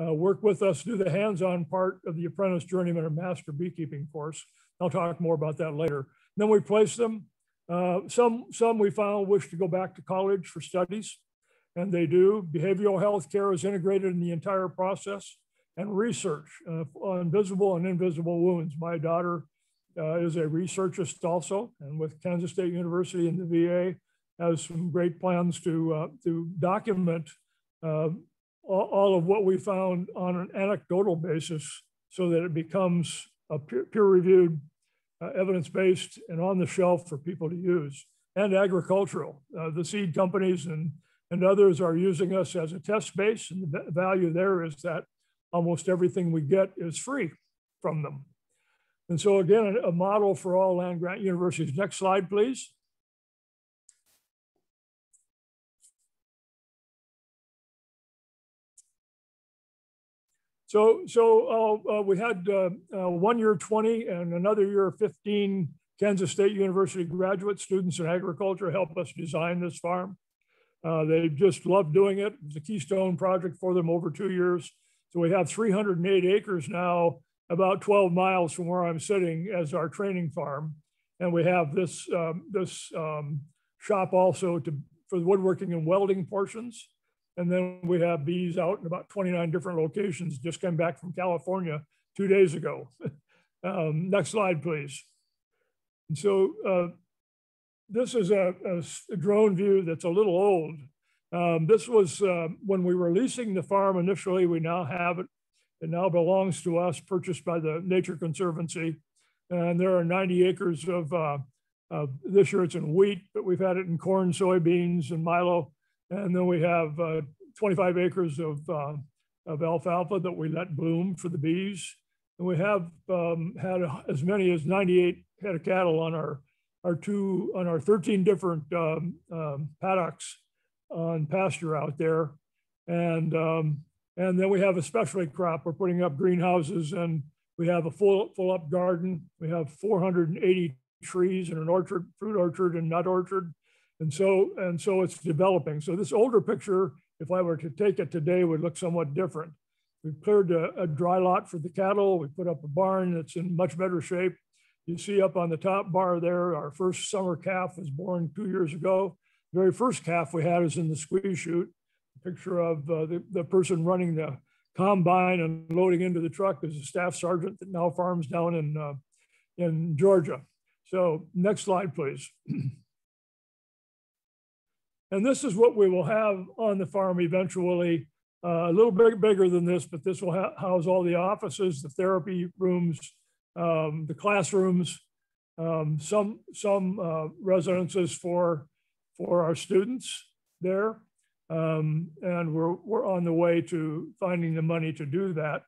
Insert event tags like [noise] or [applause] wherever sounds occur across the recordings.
uh, work with us, do the hands-on part of the apprentice journeyman or master beekeeping course. I'll talk more about that later. then we place them. Uh, some, some we found wish to go back to college for studies, and they do. Behavioral health care is integrated in the entire process and research uh, on visible and invisible wounds. My daughter uh, is a researchist also, and with Kansas State University and the VA, has some great plans to, uh, to document uh, all, of what we found on an anecdotal basis so that it becomes a peer-reviewed, uh, evidence-based and on the shelf for people to use and agricultural. Uh, the seed companies and, and others are using us as a test base and the value there is that almost everything we get is free from them. And so again, a model for all land grant universities. Next slide, please. So, so uh, uh, we had uh, uh one year 20 and another year 15 Kansas State University graduate students in agriculture help us design this farm. Uh, they just loved doing it. It's a keystone project for them over two years. So we have 308 acres now, about 12 miles from where I'm sitting as our training farm. And we have this, um, this um, shop also to, for the woodworking and welding portions. And then we have bees out in about 29 different locations, just came back from California two days ago. [laughs] um, next slide, please. And so uh, this is a, a, drone view that's a little old. Um, this was uh, when we were leasing the farm initially, we now have it. It now belongs to us, purchased by the Nature Conservancy. And there are 90 acres of, uh, of this year it's in wheat, but we've had it in corn, soybeans, and milo. And then we have uh, 25 acres of, uh, of alfalfa that we let bloom for the bees. And we have um, had as many as 98 head of cattle on our, our two, on our 13 different um, um, paddocks on pasture out there. And, um, and then we have a specialty crop. We're putting up greenhouses and we have a full, full up garden. We have 480 trees and an orchard, fruit orchard and nut orchard. And so, and so it's developing. So this older picture, if I were to take it today, would look somewhat different. We've cleared a, a dry lot for the cattle. We put up a barn that's in much better shape. You see up on the top bar there, our first summer calf was born two years ago. The very first calf we had is in the squeeze chute. Picture of uh, the, the person running the combine and loading into the truck is a staff sergeant that now farms down in, uh, in Georgia. So next slide, please. [clears throat] And this is what we will have on the farm eventually. Uh, a little bit bigger than this, but this will house all the offices, the therapy rooms, um, the classrooms, um, some some uh, residences for for our students there, um, and we're we're on the way to finding the money to do that.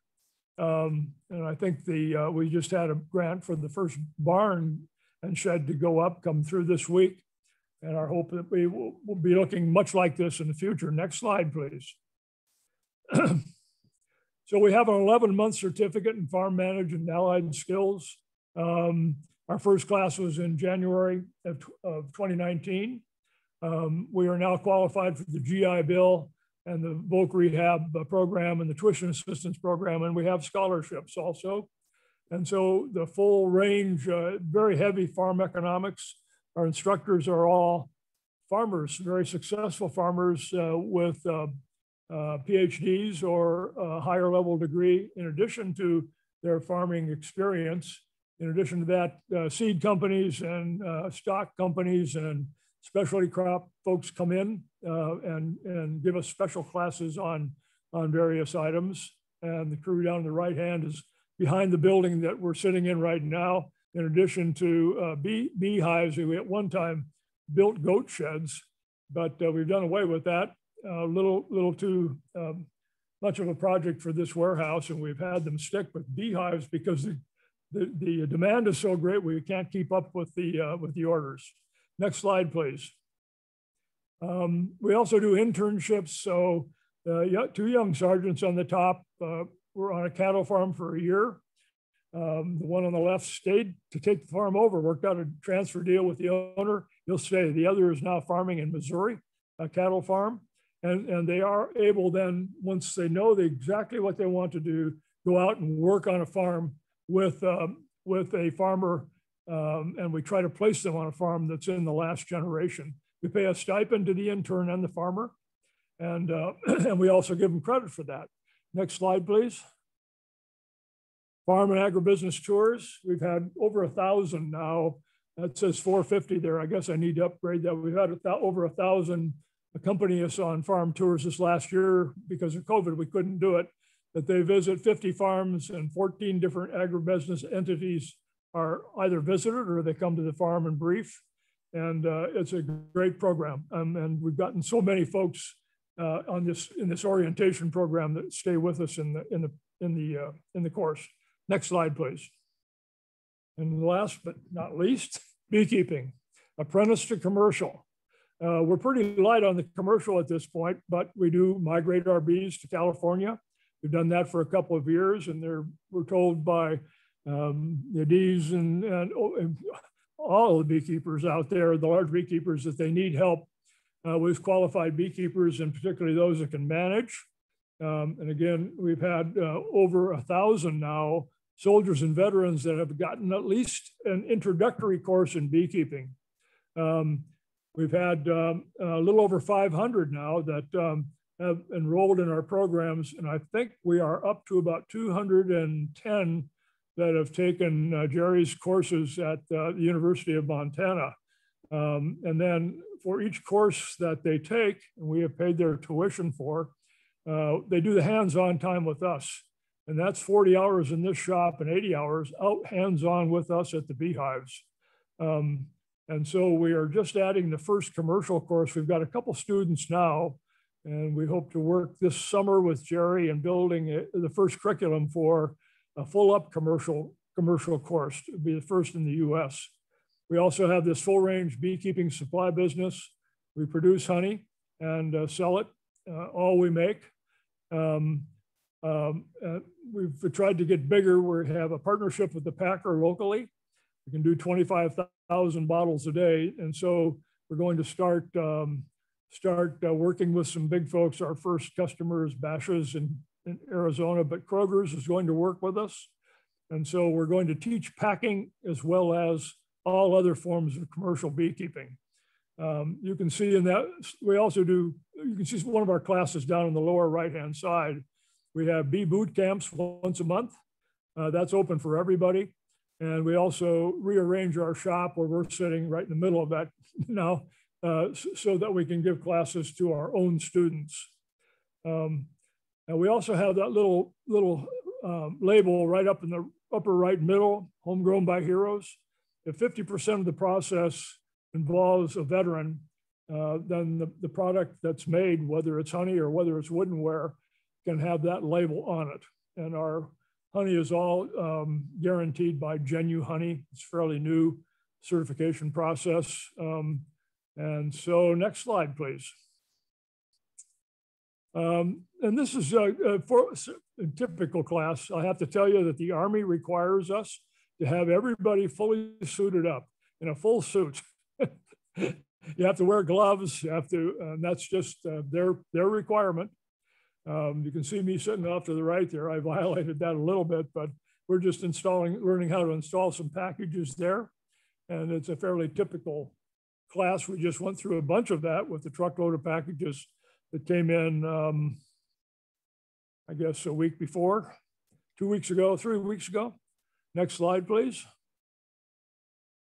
Um, and I think the uh, we just had a grant for the first barn and shed to go up come through this week, and our hope that we will, will be looking much like this in the future. Next slide, please. [clears throat] so we have an 11 month certificate in farm management and allied skills. Um, our first class was in January of, of 2019. Um, we are now qualified for the GI Bill and the voc rehab uh, program and the tuition assistance program, and we have scholarships also. And so the full range, uh, very heavy farm economics, our instructors are all farmers, very successful farmers uh, with uh, uh, PhDs or a higher level degree, in addition to their farming experience. In addition to that, uh, seed companies and uh, stock companies and specialty crop folks come in uh, and, and give us special classes on, on various items. And the crew down to the right hand is behind the building that we're sitting in right now in addition to uh, bee, beehives, we at one time built goat sheds, but uh, we've done away with that. A uh, little, little too um, much of a project for this warehouse, and we've had them stick with beehives because the, the, the demand is so great we can't keep up with the, uh, with the orders. Next slide, please. Um, we also do internships. So uh, two young sergeants on the top uh, were on a cattle farm for a year um, the one on the left stayed to take the farm over, worked out a transfer deal with the owner. He'll stay. The other is now farming in Missouri, a cattle farm. And, and they are able then, once they know the, exactly what they want to do, go out and work on a farm with, um, with a farmer. Um, and we try to place them on a farm that's in the last generation. We pay a stipend to the intern and the farmer. And, uh, [clears throat] and we also give them credit for that. Next slide, please. Farm and agribusiness tours. We've had over a thousand now. That says 450 there. I guess I need to upgrade that. We've had a over a thousand accompany us on farm tours this last year because of COVID. We couldn't do it. That they visit 50 farms and 14 different agribusiness entities are either visited or they come to the farm and brief. And uh, it's a great program. Um, and we've gotten so many folks uh, on this in this orientation program that stay with us in the in the in the uh, in the course. Next slide, please. And last but not least, beekeeping, apprentice to commercial. Uh, we're pretty light on the commercial at this point, but we do migrate our bees to California. We've done that for a couple of years, and they're we're told by um, the D's and, and, oh, and all the beekeepers out there, the large beekeepers, that they need help uh, with qualified beekeepers and particularly those that can manage. Um, and again, we've had uh, over a thousand now soldiers and veterans that have gotten at least an introductory course in beekeeping. Um, we've had um, a little over 500 now that um, have enrolled in our programs, and I think we are up to about 210 that have taken uh, Jerry's courses at uh, the University of Montana. Um, and then for each course that they take, and we have paid their tuition for, uh, they do the hands-on time with us. And that's 40 hours in this shop and 80 hours out hands-on with us at the beehives. Um, and so we are just adding the first commercial course. We've got a couple students now, and we hope to work this summer with Jerry and building a, the first curriculum for a full up commercial commercial course to be the first in the US. We also have this full range beekeeping supply business. We produce honey and uh, sell it, uh, all we make. Um, um, uh, we've tried to get bigger. We have a partnership with the packer locally. We can do 25,000 bottles a day. And so we're going to start um, start uh, working with some big folks. Our first customer is Bashas in, in Arizona, but Kroger's is going to work with us. And so we're going to teach packing as well as all other forms of commercial beekeeping. Um, you can see in that, we also do, you can see one of our classes down in the lower right-hand side. We have bee boot camps once a month. Uh, that's open for everybody. And we also rearrange our shop where we're sitting right in the middle of that [laughs] now uh, so that we can give classes to our own students. Um, and we also have that little, little um, label right up in the upper right middle, homegrown by heroes if 50% of the process involves a veteran, uh, then the, the product that's made, whether it's honey or whether it's woodenware, can have that label on it. And our honey is all um, guaranteed by Genu Honey. It's fairly new certification process. Um, and so next slide, please. Um, and this is a, a, for, a typical class. I have to tell you that the Army requires us to have everybody fully suited up in a full suit. [laughs] [laughs] you have to wear gloves. You have to, and that's just uh, their their requirement. Um, you can see me sitting off to the right there. I violated that a little bit, but we're just installing, learning how to install some packages there, and it's a fairly typical class. We just went through a bunch of that with the truckload of packages that came in. Um, I guess a week before, two weeks ago, three weeks ago. Next slide, please.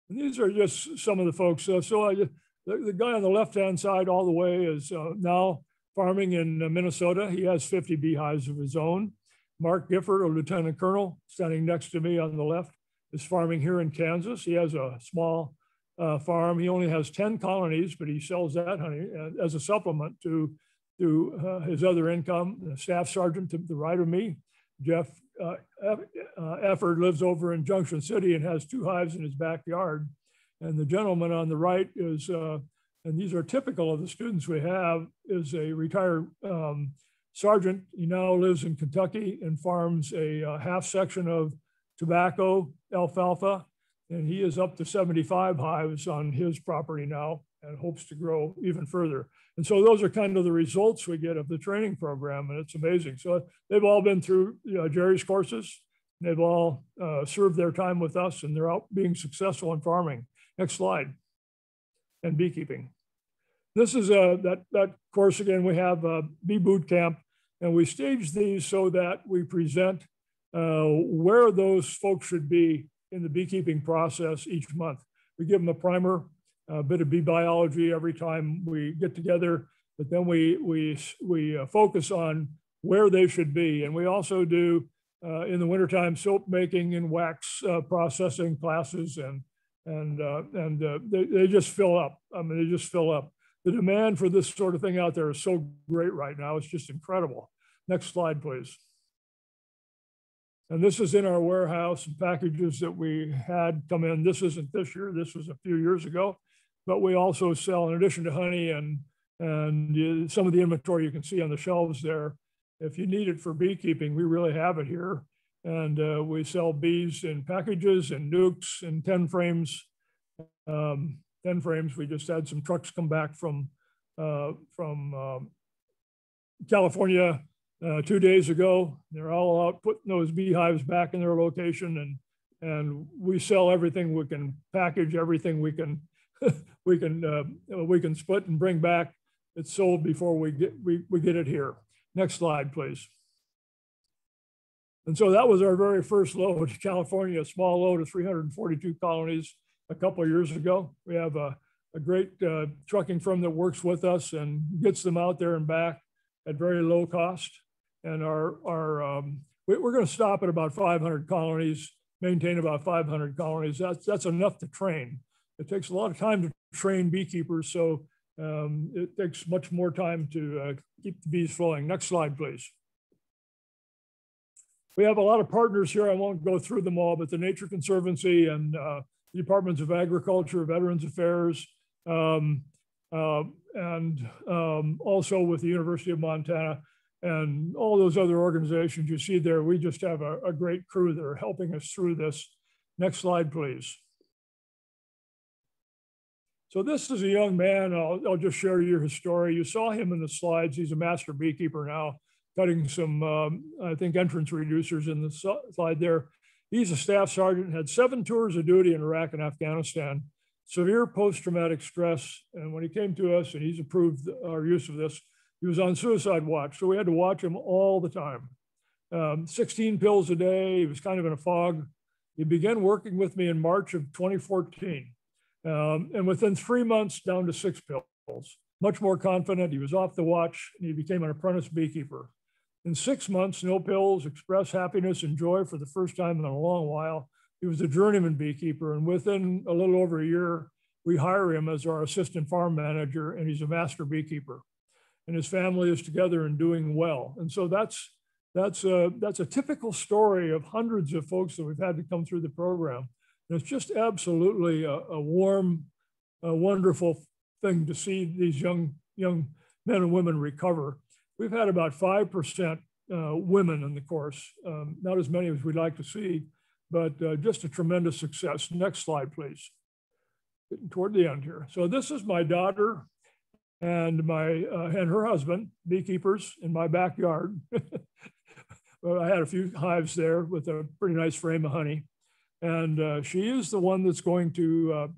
These are just some of the folks. Uh, so the, the, guy on the left-hand side all the way is uh, now farming in uh, Minnesota. He has 50 beehives of his own. Mark Gifford, a lieutenant colonel, standing next to me on the left, is farming here in Kansas. He has a small uh, farm. He only has 10 colonies, but he sells that honey uh, as a supplement to, to his other income. The staff sergeant to the right of me, Jeff uh, uh, Efford lives over in Junction City and has two hives in his backyard. And the gentleman on the right is, uh, and these are typical of the students we have, is a retired um, sergeant. He now lives in Kentucky and farms a uh, half section of tobacco, alfalfa, and he is up to 75 hives on his property now. And hopes to grow even further. And so those are kind of the results we get of the training program, and it's amazing. So they've all been through you know, Jerry's courses. They've all uh, served their time with us, and they're out being successful in farming. Next slide. And beekeeping. This is a, uh, that, that course again, we have a bee boot camp, and we stage these so that we present uh, where those folks should be in the beekeeping process each month. We give them a primer, a bit of bee biology every time we get together, but then we, we, we uh, focus on where they should be. And we also do uh, in the wintertime soap making and wax uh, processing classes and, and, uh, and uh, they, they just fill up. I mean, they just fill up. The demand for this sort of thing out there is so great right now. It's just incredible. Next slide, please. And this is in our warehouse and packages that we had come in. This isn't this year, this was a few years ago, but we also sell, in addition to honey and, and some of the inventory you can see on the shelves there, if you need it for beekeeping, we really have it here. And uh, we sell bees in packages and nukes and 10 frames. Um, 10 frames, we just had some trucks come back from, uh, from um, California uh, two days ago. They're all out putting those beehives back in their location and and we sell everything we can package, everything we can [laughs] we can uh, we can split and bring back. It's sold before we get we, we get it here. Next slide, please. And so that was our very first load to California, a small load of 342 colonies a couple of years ago. We have a, a great uh, trucking firm that works with us and gets them out there and back at very low cost and our, our um, we, are going to stop at about 500 colonies, maintain about 500 colonies. That's, that's enough to train. It takes a lot of time to train beekeepers, so um, it takes much more time to uh, keep the bees flowing. Next slide, please. We have a lot of partners here. I won't go through them all, but the Nature Conservancy and uh, the Departments of Agriculture, Veterans Affairs, um, uh, and um, also with the University of Montana and all those other organizations you see there, we just have a, a great crew that are helping us through this. Next slide, please. So this is a young man. I'll, I'll, just share you his story. You saw him in the slides. He's a master beekeeper now, cutting some, um, I think, entrance reducers in the slide there. He's a staff sergeant, had seven tours of duty in Iraq and Afghanistan, severe post-traumatic stress. And when he came to us, and he's approved our use of this, he was on suicide watch, so we had to watch him all the time. Um, 16 pills a day. He was kind of in a fog. He began working with me in March of 2014. Um, and within three months, down to six pills. Much more confident. He was off the watch and he became an apprentice beekeeper. In six months, no pills, express happiness and joy for the first time in a long while. He was a journeyman beekeeper. And within a little over a year, we hire him as our assistant farm manager, and he's a master beekeeper and his family is together and doing well. And so that's that's a, that's a typical story of hundreds of folks that we've had to come through the program. And it's just absolutely a, a warm, a wonderful thing to see these young young men and women recover. We've had about five percent uh, women in the course, um, not as many as we'd like to see, but uh, just a tremendous success. Next slide, please. Getting toward the end here. So this is my daughter, and my uh, and her husband, beekeepers in my backyard. [laughs] well, I had a few hives there with a pretty nice frame of honey, and uh, she is the one that's going to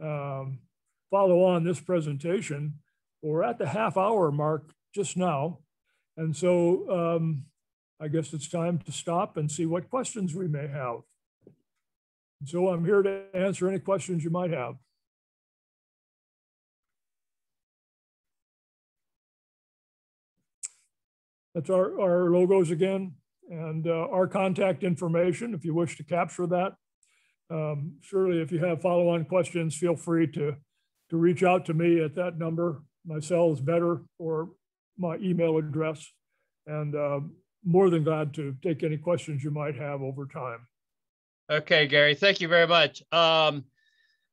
uh, um, follow on this presentation. We're at the half hour mark just now, and so um, I guess it's time to stop and see what questions we may have. So I'm here to answer any questions you might have. That's our, our logos again and uh, our contact information if you wish to capture that. Um, surely if you have follow-on questions, feel free to, to reach out to me at that number. My cell is better or my email address. And uh, more than glad to take any questions you might have over time. Okay, Gary, thank you very much. Um,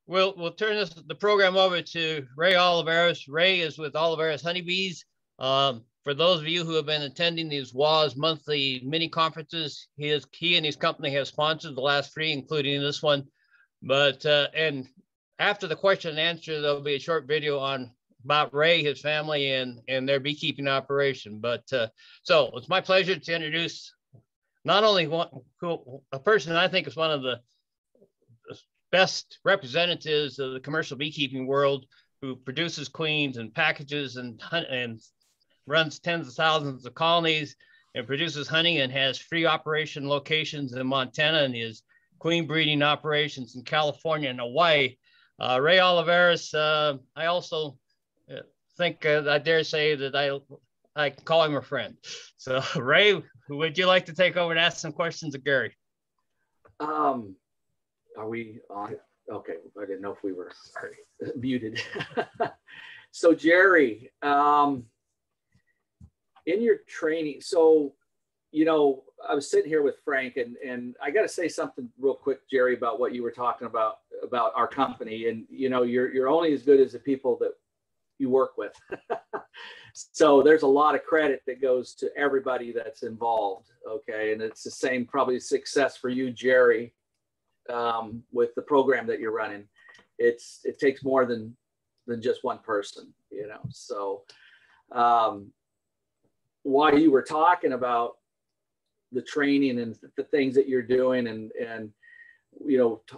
we'll, we'll turn this, the program over to Ray Olivarez. Ray is with Olivarez Honeybees. Um, for those of you who have been attending these WAS monthly mini conferences, he, is, he and his company have sponsored the last three, including this one. But, uh, and after the question and answer, there'll be a short video on about Ray, his family, and and their beekeeping operation. But uh, so it's my pleasure to introduce not only one a person I think is one of the best representatives of the commercial beekeeping world, who produces queens and packages and and runs tens of thousands of colonies and produces honey and has free operation locations in Montana and his queen breeding operations in California and Hawaii. Uh, Ray Olivarez, uh, I also uh, think uh, I dare say that I I call him a friend. [laughs] So Ray, would you like to take over and ask some questions of Gary? Um, are we on? Okay, I didn't know if we were sorry, [laughs] muted. [laughs] so Jerry, um, in your training, so you know, I was sitting here with Frank, and and I got to say something real quick, Jerry, about what you were talking about about our company, and you know, you're you're only as good as the people that you work with. [laughs] so there's a lot of credit that goes to everybody that's involved. Okay, and it's the same probably success for you, Jerry, um, with the program that you're running. It's it takes more than than just one person, you know. So um, while you were talking about the training and the things that you're doing and and you know t-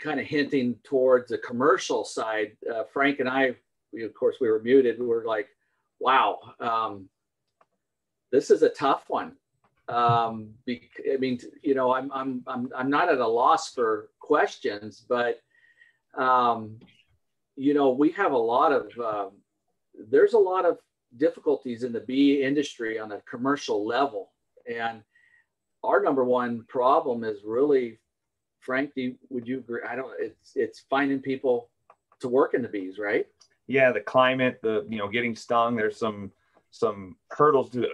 kind of hinting towards the commercial side uh, frank and i we, of course we were muted. We were like wow um, this is a tough one. Um, be, i mean you know I'm, I'm i'm i'm not at a loss for questions but um, you know we have a lot of uh, there's a lot of difficulties in the bee industry on a commercial level and our number one problem is really, Frank, you, would you agree? I don't, it's, it's finding people to work in the bees, right? Yeah. The climate, the, you know, getting stung, there's some, some hurdles to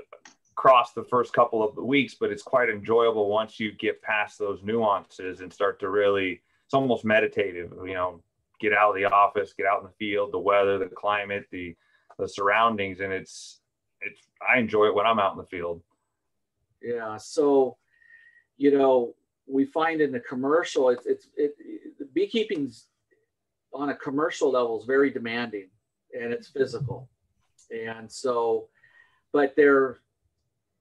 cross the first couple of weeks, but it's quite enjoyable once you get past those nuances and start to really, it's almost meditative, you know, get out of the office, get out in the field, the weather, the climate, the, the surroundings. And it's, it's, I enjoy it when I'm out in the field. Yeah. So, you know, we find in the commercial, it's, it's, it, it beekeeping's on a commercial level is very demanding and it's physical. And so, but they're,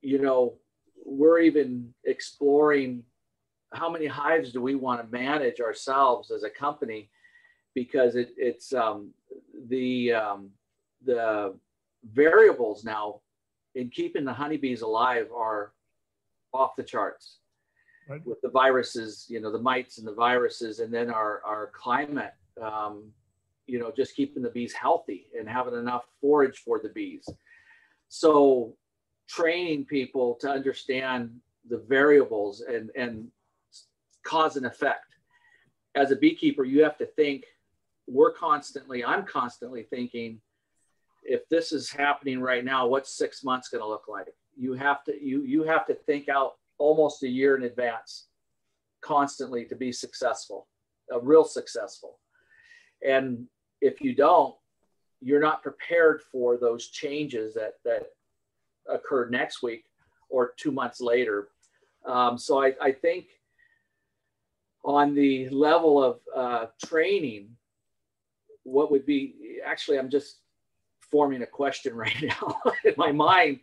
you know, we're even exploring how many hives do we want to manage ourselves as a company because it, it's um, the um, the variables now in keeping the honeybees alive are off the charts right. with the viruses, you know, the mites and the viruses, and then our, our climate, um, you know, just keeping the bees healthy and having enough forage for the bees. So training people to understand the variables and, and cause and effect. As a beekeeper, you have to think, we're constantly, I'm constantly thinking, if this is happening right now, what's six months going to look like? you have to you you have to think out almost a year in advance constantly to be successful a real successful and if you don't you're not prepared for those changes that that occur next week or two months later um, so I, I think on the level of uh, training what would be actually i'm just forming a question [laughs] right now in my mind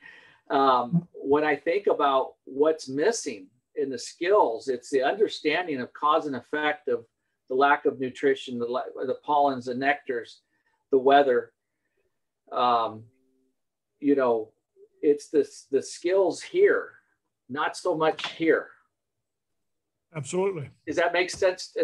um, when I think about what's missing in the skills, it's the understanding of cause and effect of the lack of nutrition, the, the pollens, the nectars, the weather. Um, you know, it's this the skills here, not so much here. Absolutely. Does that make sense?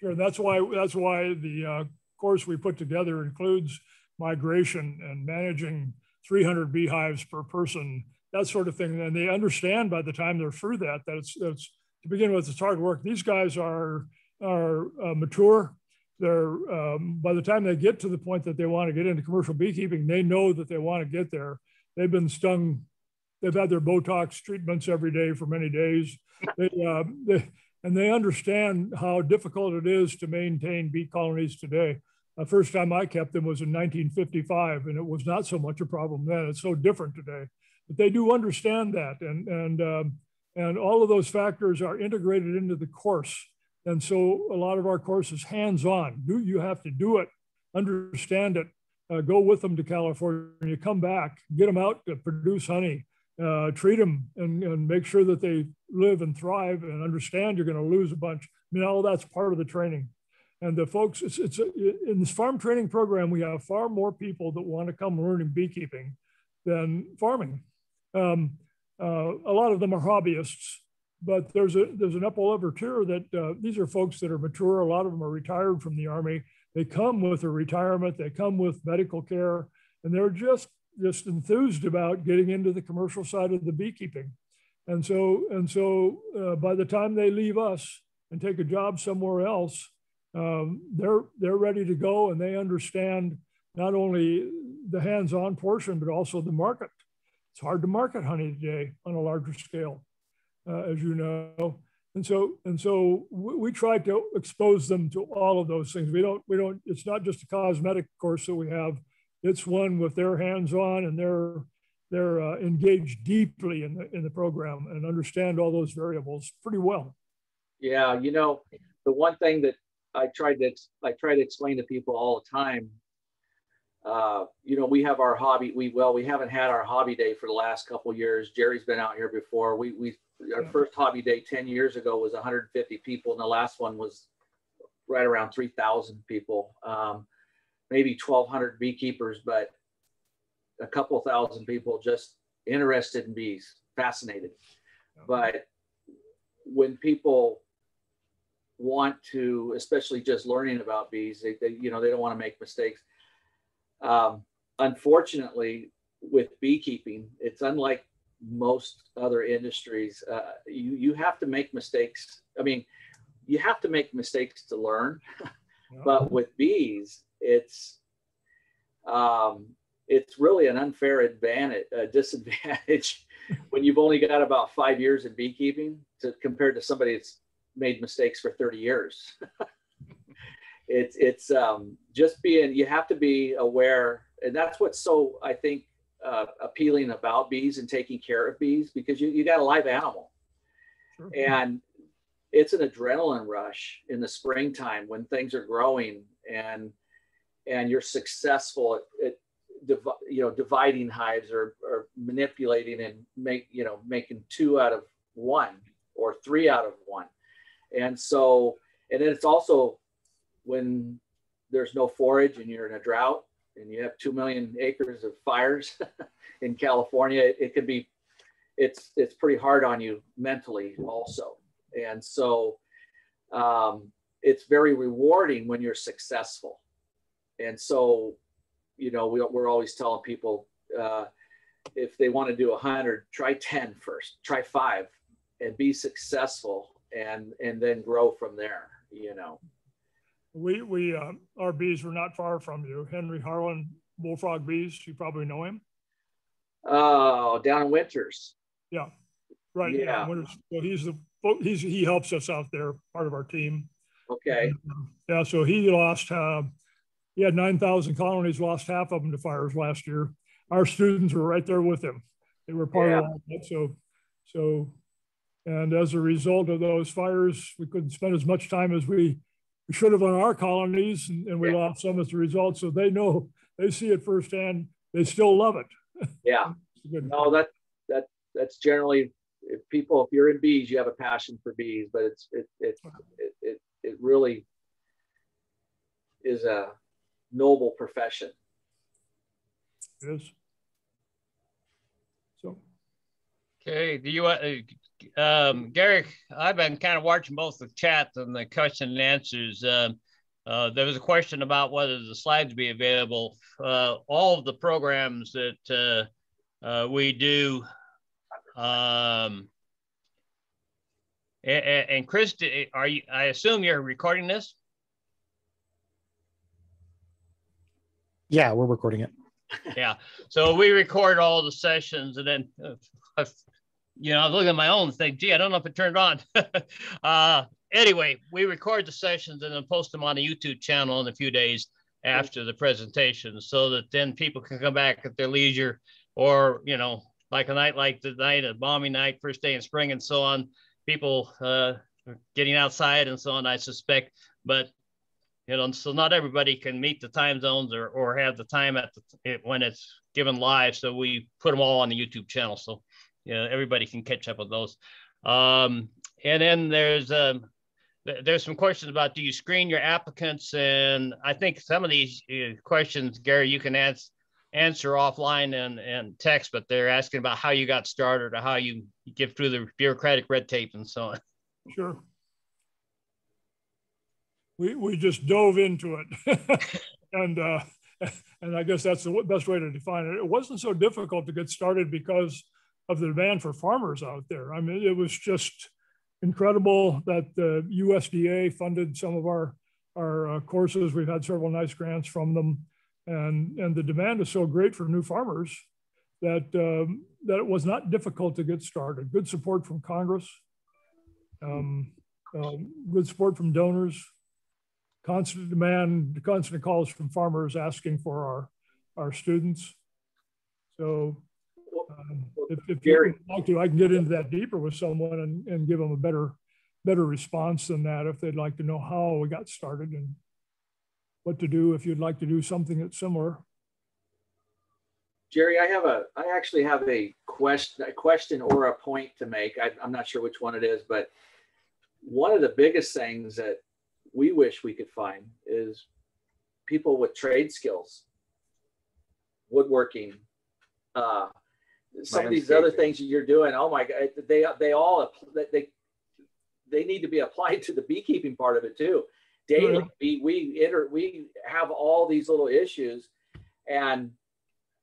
Sure. That's why that's why the uh, course we put together includes migration and managing 300 beehives per person, that sort of thing. And they understand by the time they're through that, that it's, it's to begin with, it's hard work. These guys are, are uh, mature. They're, um, by the time they get to the point that they want to get into commercial beekeeping, they know that they want to get there. They've been stung. They've had their Botox treatments every day for many days. They, uh, they, and they understand how difficult it is to maintain bee colonies today. The first time I kept them was in 1955, and it was not so much a problem then. It's so different today. But they do understand that, and and um, and all of those factors are integrated into the course And so a lot of our courses hands-on. Do you have to do it, understand it, uh, go with them to California, you come back, get them out to produce honey, uh, treat them and, and make sure that they live and thrive and understand you're going to lose a bunch. I mean, all that's part of the training. And the folks, it's, it's a, in this farm training program, we have far more people that want to come learning beekeeping than farming. Um, uh, a lot of them are hobbyists, but there's a there's an upper level tier that uh, these are folks that are mature. A lot of them are retired from the army. They come with a retirement. They come with medical care, and they're just just enthused about getting into the commercial side of the beekeeping. And so and so uh, by the time they leave us and take a job somewhere else, um, they're they're ready to go and they understand not only the hands-on portion but also the market. It's hard to market honey today on a larger scale, uh, as you know. And so and so we, we try to expose them to all of those things. We don't we don't. It's not just a cosmetic course that we have. It's one with their hands-on and they're they're uh, engaged deeply in the in the program and understand all those variables pretty well. Yeah, you know, the one thing that I tried to I try to explain to people all the time. Uh, you know, we have our hobby. We well, we haven't had our hobby day for the last couple years. Jerry's been out here before. We we our first hobby day ten years ago was 150 people, and the last one was right around 3,000 people. Um, maybe 1,200 beekeepers, but a couple thousand people just interested in bees, fascinated. But when people want to, especially just learning about bees, they, they you know, they don't want to make mistakes. Um, unfortunately, with beekeeping, it's unlike most other industries. Uh, you you have to make mistakes. I mean, you have to make mistakes to learn. [laughs] but with bees, it's um, it's really an unfair advantage, uh, disadvantage [laughs] when you've only got about five years in beekeeping to compared to somebody that's made mistakes for 30 years. [laughs] it's it's um, just being you have to be aware, and that's what's so I think uh, appealing about bees and taking care of bees because you you got a live animal, sure. and it's an adrenaline rush in the springtime when things are growing and and you're successful at, at you know dividing hives or, or manipulating and make you know making two out of one or three out of one and so, and then it's also when there's no forage and you're in a drought and you have 2 million acres of fires [laughs] in California, it, it can be, it's, it's pretty hard on you mentally also. And so um, it's very rewarding when you're successful. And so, you know, we, we're always telling people, uh, if they want to do 100 try 10 first try five and be successful and and then grow from there you know. We we uh, our bees were not far from you. Henry harlan bullfrog bees you probably know him. Oh down in winters. Yeah right yeah, yeah. Winters. So he's the he's he helps us out there part of our team. Okay. And, uh, yeah so he lost uh, he had 9000 colonies lost half of them to fires last year. Our students were right there with him. They were part yeah. of that so so and as a result of those fires, we couldn't spend as much time as we, we should have on our colonies, and, and we yeah. lost some as a result. So they know, they see it firsthand. They still love it. [laughs] Yeah. no, that that that's generally if people, if you're in bees, you have a passion for bees, but it's it it it it, it really is a noble profession. It is. So. Okay. Do you? Uh, um, Gary, I've been kind of watching both the chat and the question and answers. Uh, uh, there was a question about whether the slides be available. Uh, all of the programs that uh, uh, we do, um, and, and Chris, are you? I assume you're recording this. Yeah, we're recording it. yeah, so we record all the sessions, and then uh, you know, I was looking at my own and think, gee, I don't know if it turned on. [laughs] uh, anyway, we record the sessions and then post them on the YouTube channel in a few days after the presentation so that then people can come back at their leisure or, you know, like a night like the night, a balmy night, first day in spring and so on. People uh, getting outside and so on, I suspect. But you know, so not everybody can meet the time zones or, or have the time at the it, when it's given live. So we put them all on the YouTube channel, so you know, everybody can catch up with those. Um, and then there's um, there's some questions about do you screen your applicants? And I think some of these uh, questions, Gary, you can answer answer offline and, and text, but they're asking about how you got started or how you get through the bureaucratic red tape and so on. Sure. We, we just dove into it. [laughs] and, uh, and I guess that's the best way to define it. It wasn't so difficult to get started because of the demand for farmers out there. I mean, it was just incredible that the USDA funded some of our, our uh, courses. We've had several nice grants from them. And, and the demand is so great for new farmers that, um, that it was not difficult to get started. Good support from Congress, um, um, good support from donors, constant demand, constant calls from farmers asking for our, our students. So um, if, if you like to, I can get into that deeper with someone and, and give them a better, better response than that if they'd like to know how we got started and what to do if you'd like to do something that's similar. Jerry, I have a, I actually have a question, a question or a point to make. I, I'm not sure which one it is, but one of the biggest things that we wish we could find is people with trade skills, woodworking, uh, some of these other things that you're doing. Oh my God, they they all they they need to be applied to the beekeeping part of it too. Daily, mm-hmm. we we enter we have all these little issues, and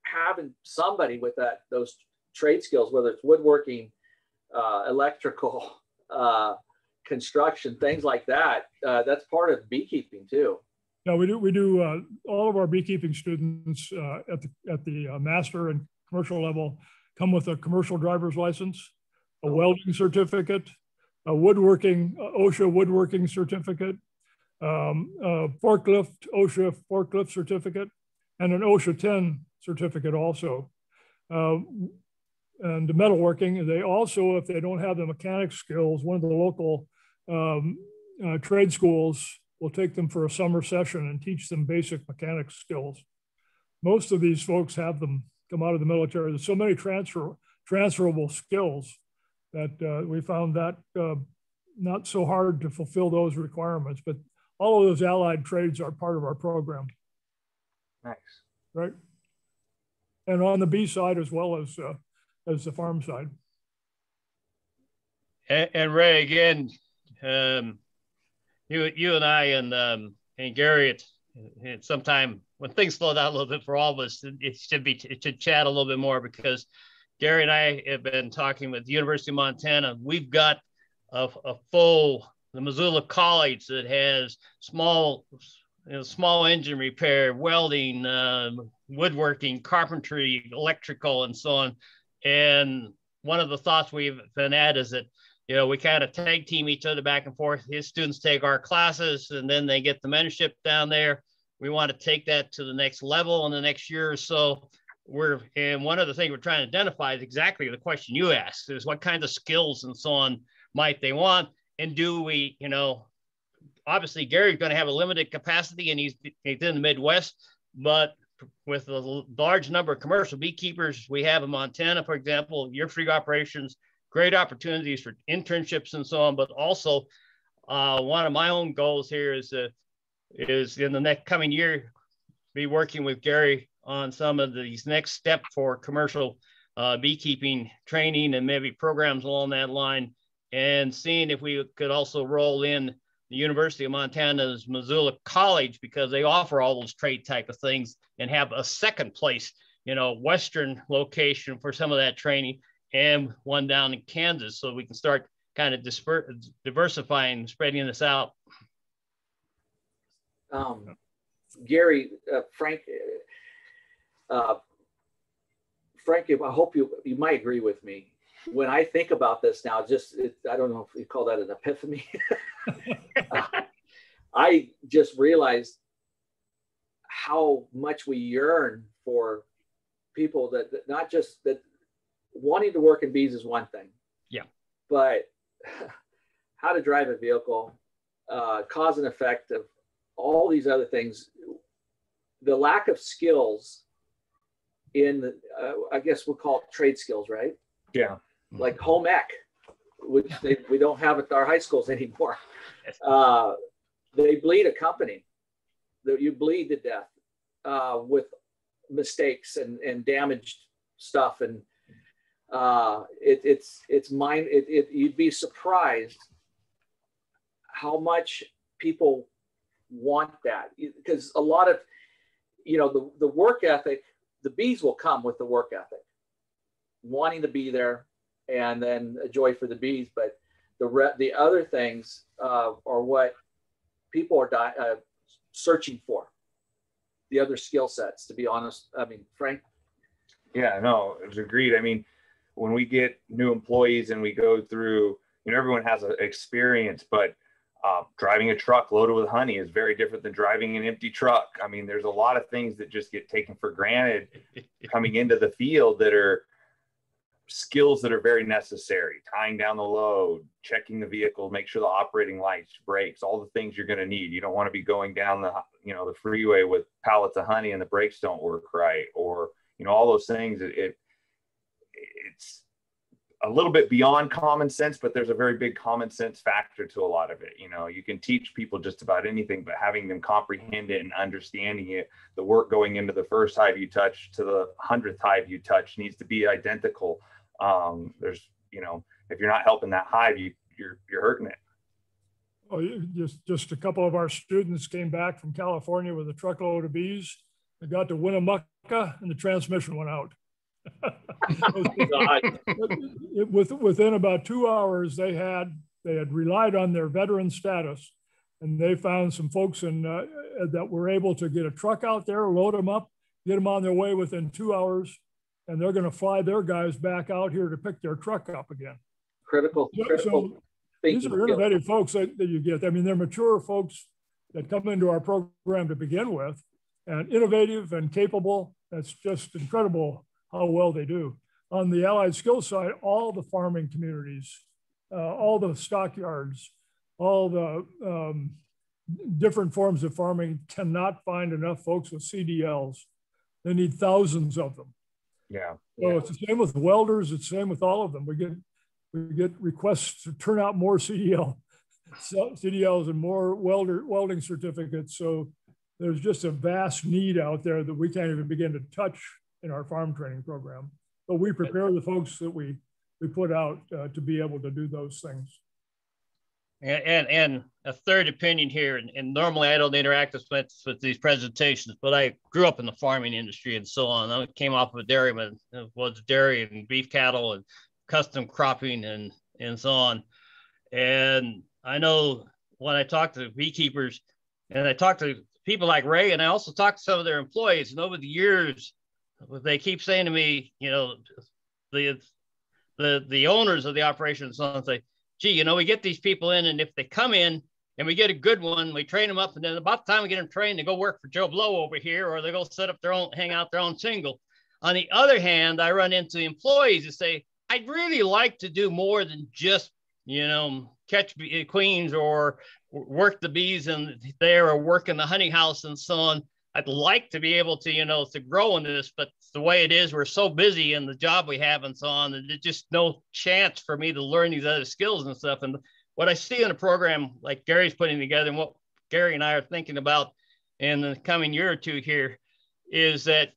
having somebody with that those trade skills, whether it's woodworking, uh, electrical, uh, construction, things like that. Uh, that's part of beekeeping too. Yeah, we do. We do. Uh, all of our beekeeping students uh, at the at the uh, master and commercial level come with a commercial driver's license, a welding certificate, a woodworking uh, OSHA woodworking certificate, um, a forklift OSHA forklift certificate, and an OSHA 10 certificate also. Uh, and the metalworking, they also, if they don't have the mechanic skills, one of the local um, uh, trade schools will take them for a summer session and teach them basic mechanic skills. Most of these folks have them come out of the military. There's so many transfer transferable skills that uh, we found that uh, not so hard to fulfill those requirements. But all of those allied trades are part of our program. Nice. Right. And on the bee side as well as uh, as the farm side. And, and Ray, again, um, you you and I and um, and Gary at, at sometime when things slow down a little bit for all of us, it should be it should chat a little bit more because Gary and I have been talking with the University of Montana. We've got a, a full the Missoula College that has small you know, small engine repair, welding, uh, woodworking, carpentry, electrical, and so on. And one of the thoughts we've been at is that you know, we kind of tag team each other back and forth. His students take our classes and then they get the mentorship down there. We want to take that to the next level in the next year or so. We're and one of the things we're trying to identify is exactly the question you asked is what kinds of skills and so on might they want? And do we, you know, obviously Gary's going to have a limited capacity and he's, he's in the Midwest, but with a large number of commercial beekeepers we have in Montana, for example, year free operations, great opportunities for internships and so on. But also, uh, one of my own goals here is uh, is in the next coming year be working with Gary on some of these next step for commercial uh, beekeeping training and maybe programs along that line, and seeing if we could also roll in the University of Montana's Missoula College because they offer all those trade type of things and have a second place, you know, Western location for some of that training and one down in Kansas so we can start kind of disper- diversifying, spreading this out. Um, Gary, uh, Frank, uh, Frank, I hope you you might agree with me. When I think about this now, just it, I don't know if you call that an epiphany. uh, [laughs] I just realized how much we yearn for people that, that not just that wanting to work in bees is one thing. Yeah. But [laughs] how to drive a vehicle, uh, cause and effect of all these other things. The lack of skills in, the, uh, I guess we'll call it trade skills, right? Yeah. Like home ec, which they, we don't have at our high schools [laughs] anymore. Uh, they bleed a company. That you bleed to death uh, with mistakes and, and damaged stuff and uh, it, it's it's mind it, it you'd be surprised how much people want that. Because a lot of you know the, the work ethic the bees will come with the work ethic. Wanting to be there and then a joy for the bees but the re- the other things uh, are what people are di- uh, searching for. The other skill sets to be honest i mean frank? Yeah no it's agreed. I mean when we get new employees and we go through you know everyone has an experience but uh, driving a truck loaded with honey is very different than driving an empty truck. I mean, there's a lot of things that just get taken for granted [laughs] coming into the field that are skills that are very necessary. Tying down the load, checking the vehicle, make sure the operating lights, brakes, all the things you're going to need. You don't want to be going down the you know the freeway with pallets of honey and the brakes don't work right, or you know all those things. It, it it's a little bit beyond common sense, but there's a very big common sense factor to a lot of it. You know, you can teach people just about anything, but having them comprehend it and understanding it, the work going into the first hive you touch to the hundredth hive you touch needs to be identical. Um, there's, you know, if you're not helping that hive, you you're you're hurting it. Oh, just just a couple of our students came back from California with a truckload of bees. They got to Winnemucca, and the transmission went out. With, within about two hours, they had they had relied on their veteran status, and they found some folks in uh, that were able to get a truck out there, load them up, get them on their way within two hours, and they're going to fly their guys back out here to pick their truck up again. Critical, critical. So these are innovative folks that, that you get. I mean, they're mature folks that come into our program to begin with, and innovative and capable. That's just incredible how well they do. On the allied skills side, all the farming communities, uh, all the stockyards, all the um, different forms of farming cannot find enough folks with CDLs. They need thousands of them. Yeah. So yeah. it's the same with welders. It's the same with all of them. We get we get requests to turn out more CDL CDLs and more welder welding certificates. So there's just a vast need out there that we can't even begin to touch in our farm training program. But we prepare the folks that we, we put out uh, to be able to do those things. And, and, and a third opinion here, and, and, normally I don't interact with, with these presentations, but I grew up in the farming industry and so on. I came off of a dairyman, was dairy and beef cattle and custom cropping and, and so on. And I know when I talk to beekeepers and I talk to people like Ray, and I also talk to some of their employees, and over the years, they keep saying to me, you know, the the the owners of the operation and so on say, gee, you know, we get these people in, and if they come in and we get a good one, we train them up, and then about the time we get them trained, they go work for Joe Blow over here, or they go set up their own, hang out their own single. On the other hand, I run into employees who say, I'd really like to do more than just, you know, catch queens or work the bees in there or work in the honey house and so on. I'd like to be able to, you know, to grow in this, but the way it is, we're so busy in the job we have and so on, that there's just no chance for me to learn these other skills and stuff. And what I see in a program like Gary's putting together and what Gary and I are thinking about in the coming year or two here is that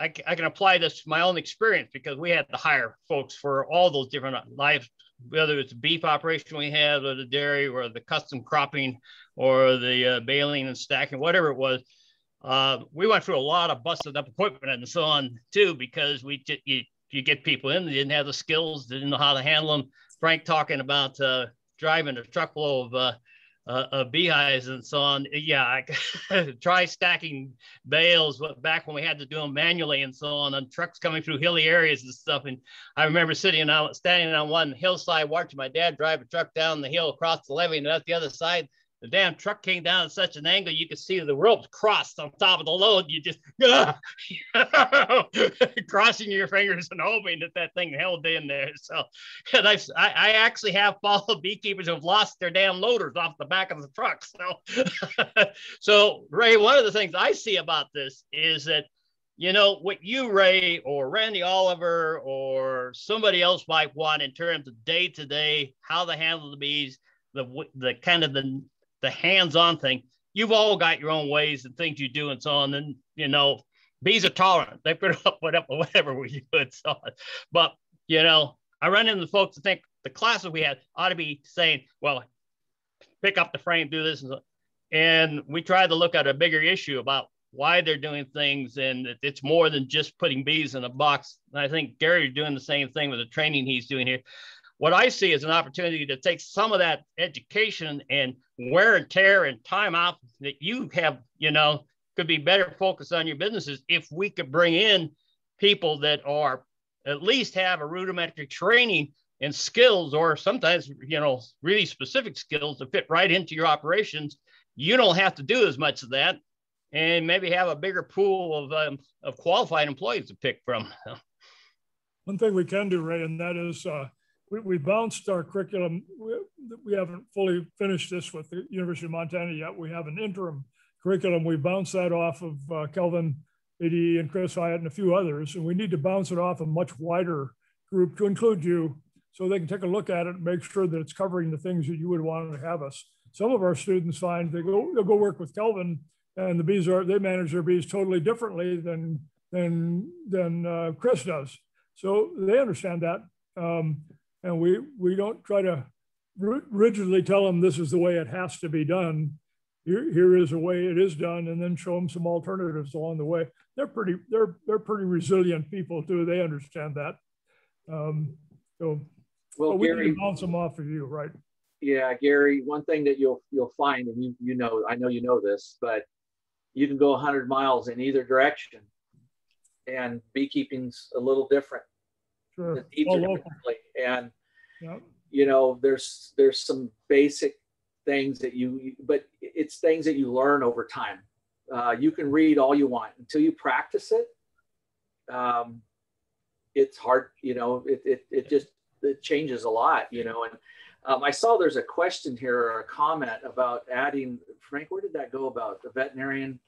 I, I can apply this to my own experience because we had to hire folks for all those different lives, whether it's beef operation we had or the dairy or the custom cropping or the uh, baling and stacking, whatever it was uh, we went through a lot of busted up equipment and so on too, because we you, you get people in, they didn't have the skills, they didn't know how to handle them. Frank talking about uh, driving a truckload of, uh, uh, of beehives and so on. Yeah, I [laughs] try stacking bales back when we had to do them manually and so on, on trucks coming through hilly areas and stuff. And I remember sitting out, standing on one hillside, watching my dad drive a truck down the hill across the levee and at the other side, the damn truck came down at such an angle you could see the ropes crossed on top of the load. You just [laughs] [laughs] crossing your fingers and hoping that that thing held in there. So, and I, I actually have [laughs] followed beekeepers who've lost their damn loaders off the back of the truck. So, so Ray, one of the things I see about this is that you know what you ray or randy oliver or somebody else might want in terms of day to day how to handle the bees the the kind of the the hands-on thing. You've all got your own ways and things you do and so on. And you know bees are tolerant. They put [laughs] up with whatever we do and so on. But you know i run into folks that think the classes we had ought to be saying well pick up the frame do this and so and we try to look at a bigger issue about why they're doing things and it's more than just putting bees in a box. And I think Gary's doing the same thing with the training he's doing here. What I see is an opportunity to take some of that education and wear and tear and time out that you have, you know, could be better focused on your businesses if we could bring in people that are at least have a rudimentary training and skills or sometimes you know really specific skills to fit right into your operations you don't have to do as much of that and maybe have a bigger pool of, um, of qualified employees to pick from. [laughs] One thing we can do, Ray, and that is uh, we, we bounced our curriculum. We, we haven't fully finished this with the University of Montana yet. We have an interim curriculum. We bounced that off of uh, Kelvin Beatty and Chris Hiatt and a few others. And we need to bounce it off a much wider group to include you so they can take a look at it and make sure that it's covering the things that you would want to have us. Some of our students find they go, they'll go work with Kelvin and the bees are they manage their bees totally differently than than than uh, Chris does. So they understand that, um, and we we don't try to rigidly tell them this is the way it has to be done. Here, here is a way it is done, and then show them some alternatives along the way. They're pretty they're they're pretty resilient people too. They understand that. Um, so well, we Gary, bounce them off of you, right? Yeah, Gary. One thing that you'll you'll find, and you you know, I know you know this, but you can go 100 miles in either direction. And beekeeping's a little different. Sure. And yep. you know, there's there's some basic things that you, but it's things that you learn over time. Uh, you can read all you want until you practice it. Um, it's hard, you know. It it it just it changes a lot, you know. And um, I saw there's a question here or a comment about adding, Frank, where did that go about the veterinarian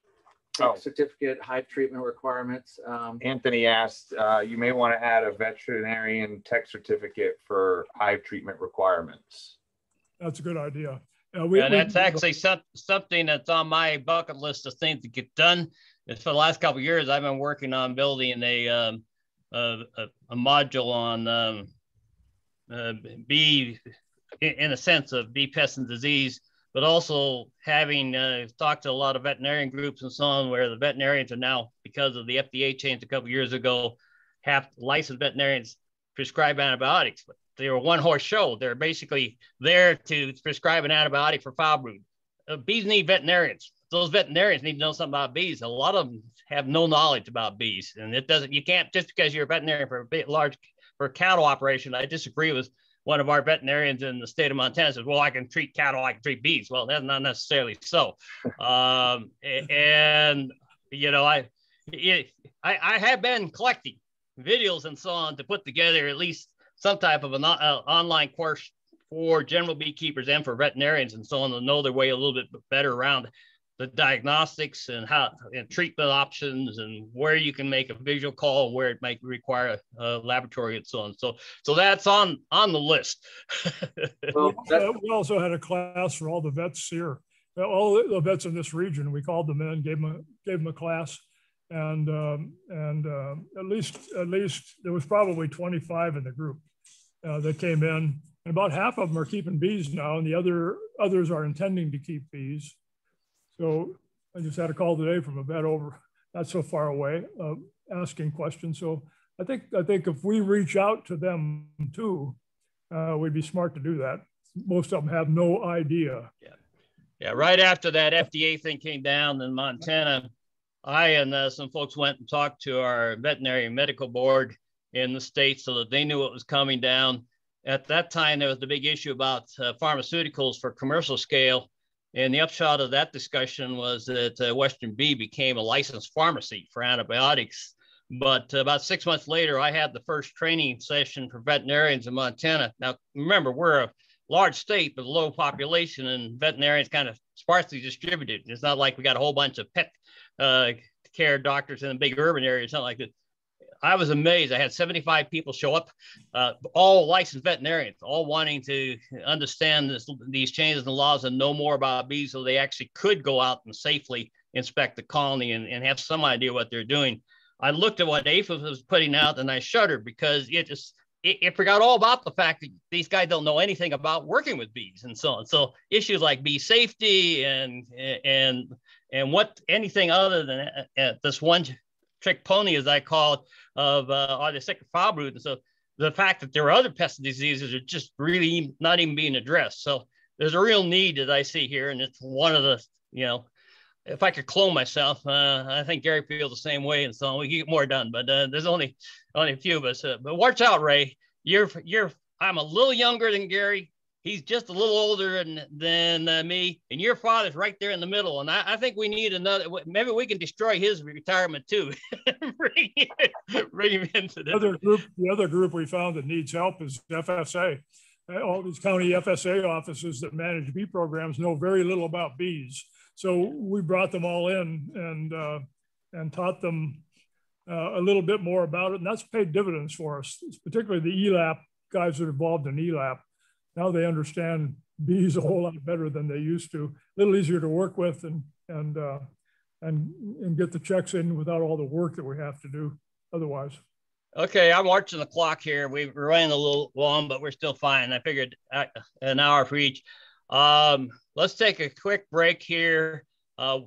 oh. certificate, hive treatment requirements? Um, Anthony asked, uh, you may want to add a veterinarian tech certificate for hive treatment requirements. That's a good idea. Uh, we, and that's we, actually some, something that's on my bucket list of things to get done. Is for the last couple years, I've been working on building a um, a, a, a, module on um, uh, bee in a sense of bee pest and disease, but also having uh, talked to a lot of veterinarian groups and so on, where the veterinarians are now, because of the FDA change a couple years ago, have licensed veterinarians prescribe antibiotics. But they were one horse show. They're basically there to prescribe an antibiotic for foul brood. Uh, bees need veterinarians. Those veterinarians need to know something about bees. A lot of them have no knowledge about bees, and it doesn't. You can't just because you're a veterinarian for a large for a cattle operation. I disagree with one of our veterinarians in the state of Montana says, "Well, I can treat cattle, I can treat bees." Well, that's not necessarily so. [laughs] Um, and you know, I, it, I I have been collecting videos and so on to put together at least some type of an uh, online course for general beekeepers and for veterinarians and so on to know their way a little bit better around the diagnostics and how and treatment options and where you can make a visual call where it might require a, a laboratory and so on. So so that's on on the list. [laughs] Well, we also had a class for all the vets here all the vets in this region. We called them in gave them a, gave them a class. And um, and uh, at least at least there was probably 25 in the group uh, that came in. And about half of them are keeping bees now and the other others are intending to keep bees so I just had a call today from a vet over not so far away, uh, asking questions. So I think I think if we reach out to them too, uh, we'd be smart to do that. Most of them have no idea. Yeah, yeah. Right after that FDA thing came down in Montana, I and uh, some folks went and talked to our veterinary medical board in the state so that they knew what was coming down. At that time, there was the big issue about uh, pharmaceuticals for commercial scale and the upshot of that discussion was that uh, Western Bee became a licensed pharmacy for antibiotics. But about six months later, I had the first training session for veterinarians in Montana. Now, remember, we're a large state with low population, and veterinarians kind of sparsely distributed. It's not like we got a whole bunch of pet uh, care doctors in a big urban area, something like that. I was amazed. I had 75 people show up, uh, all licensed veterinarians, all wanting to understand this, these changes in the laws and know more about bees so they actually could go out and safely inspect the colony and, and have some idea what they're doing. I looked at what APHIS was putting out and I shuddered because it just it, it, forgot all about the fact that these guys don't know anything about working with bees and so on. So issues like bee safety and and and what anything other than uh, this one trick pony, as I call it, of uh, Ardesica foulbrood. And so the fact that there are other pest diseases are just really not even being addressed. So there's a real need that I see here, and it's one of the you know if I could clone myself, uh, I think Gary feels the same way, and so we get more done. But uh, there's only only a few of us. Uh, but watch out, Ray. You're you're. I'm a little younger than Gary. He's just a little older than than uh, me, and your father's right there in the middle. And I, I, think we need another. Maybe we can destroy his retirement too. [laughs] bring, bring him into the other group. The other group we found that needs help is FSA. All these county FSA offices that manage bee programs know very little about bees so we brought them all in and uh, and taught them uh, a little bit more about it, and that's paid dividends for us. Particularly the ELAP guys that are involved in ELAP. Now they understand bees a whole lot better than they used to. A little easier to work with and and uh, and and get the checks in without all the work that we have to do otherwise. Okay, I'm watching the clock here. We're running a little long, but we're still fine. I figured uh, an hour for each. Um, let's take a quick break here. Uh,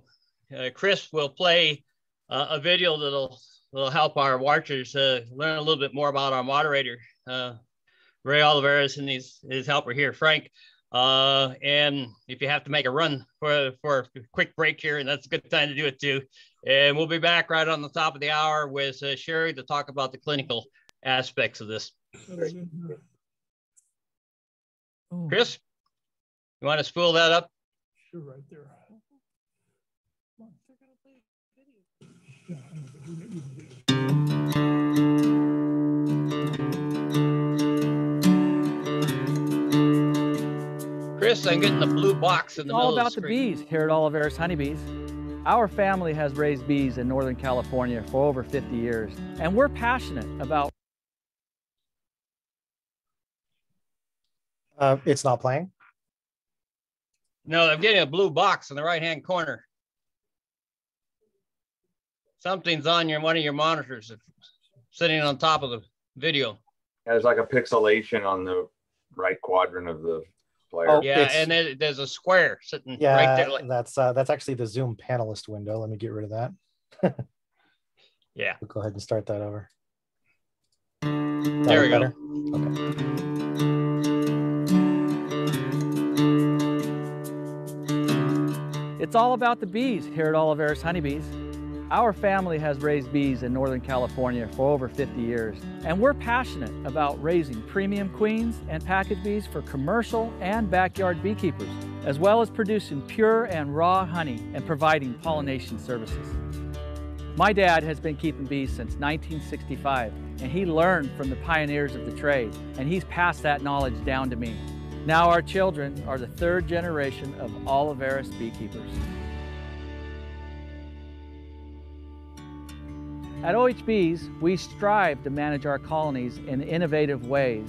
uh, Chris will play uh, a video that'll, that'll help our watchers uh, learn a little bit more about our moderator, Ray Olivarez, and his, his helper here, Frank. Uh, and if you have to make a run for, for a quick break here, and that's a good time to do it too. And we'll be back right on the top of the hour with Sherry to talk about the clinical aspects of this. Chris? You want to spool that up? Sure, right there. Chris, I'm getting the blue box in the it's middle all about the, the, bees here at Olivarez Honeybees. Our family has raised bees in Northern California for over 50 years, and we're passionate about. Uh, it's not playing. No, I'm getting a blue box in the right hand corner. Something's on your one of your monitors sitting on top of the video. There's like a pixelation on the right quadrant of the player. Oh, yeah, and then there's a square sitting yeah, right there. Like, that's uh, that's actually the Zoom panelist window. Let me get rid of that. [laughs] yeah. We'll go ahead and start that over. That there we better? go. Okay. It's all about the bees here at Olivarez Honeybees. Our family has raised bees in Northern California for over 50 years, and we're passionate about raising premium queens and package bees for commercial and backyard beekeepers, as well as producing pure and raw honey and providing pollination services. My dad has been keeping bees since 1965, and he learned from the pioneers of the trade, and he's passed that knowledge down to me. Now our children are the third generation of Olivarez beekeepers. At OHBs, we strive to manage our colonies in innovative ways,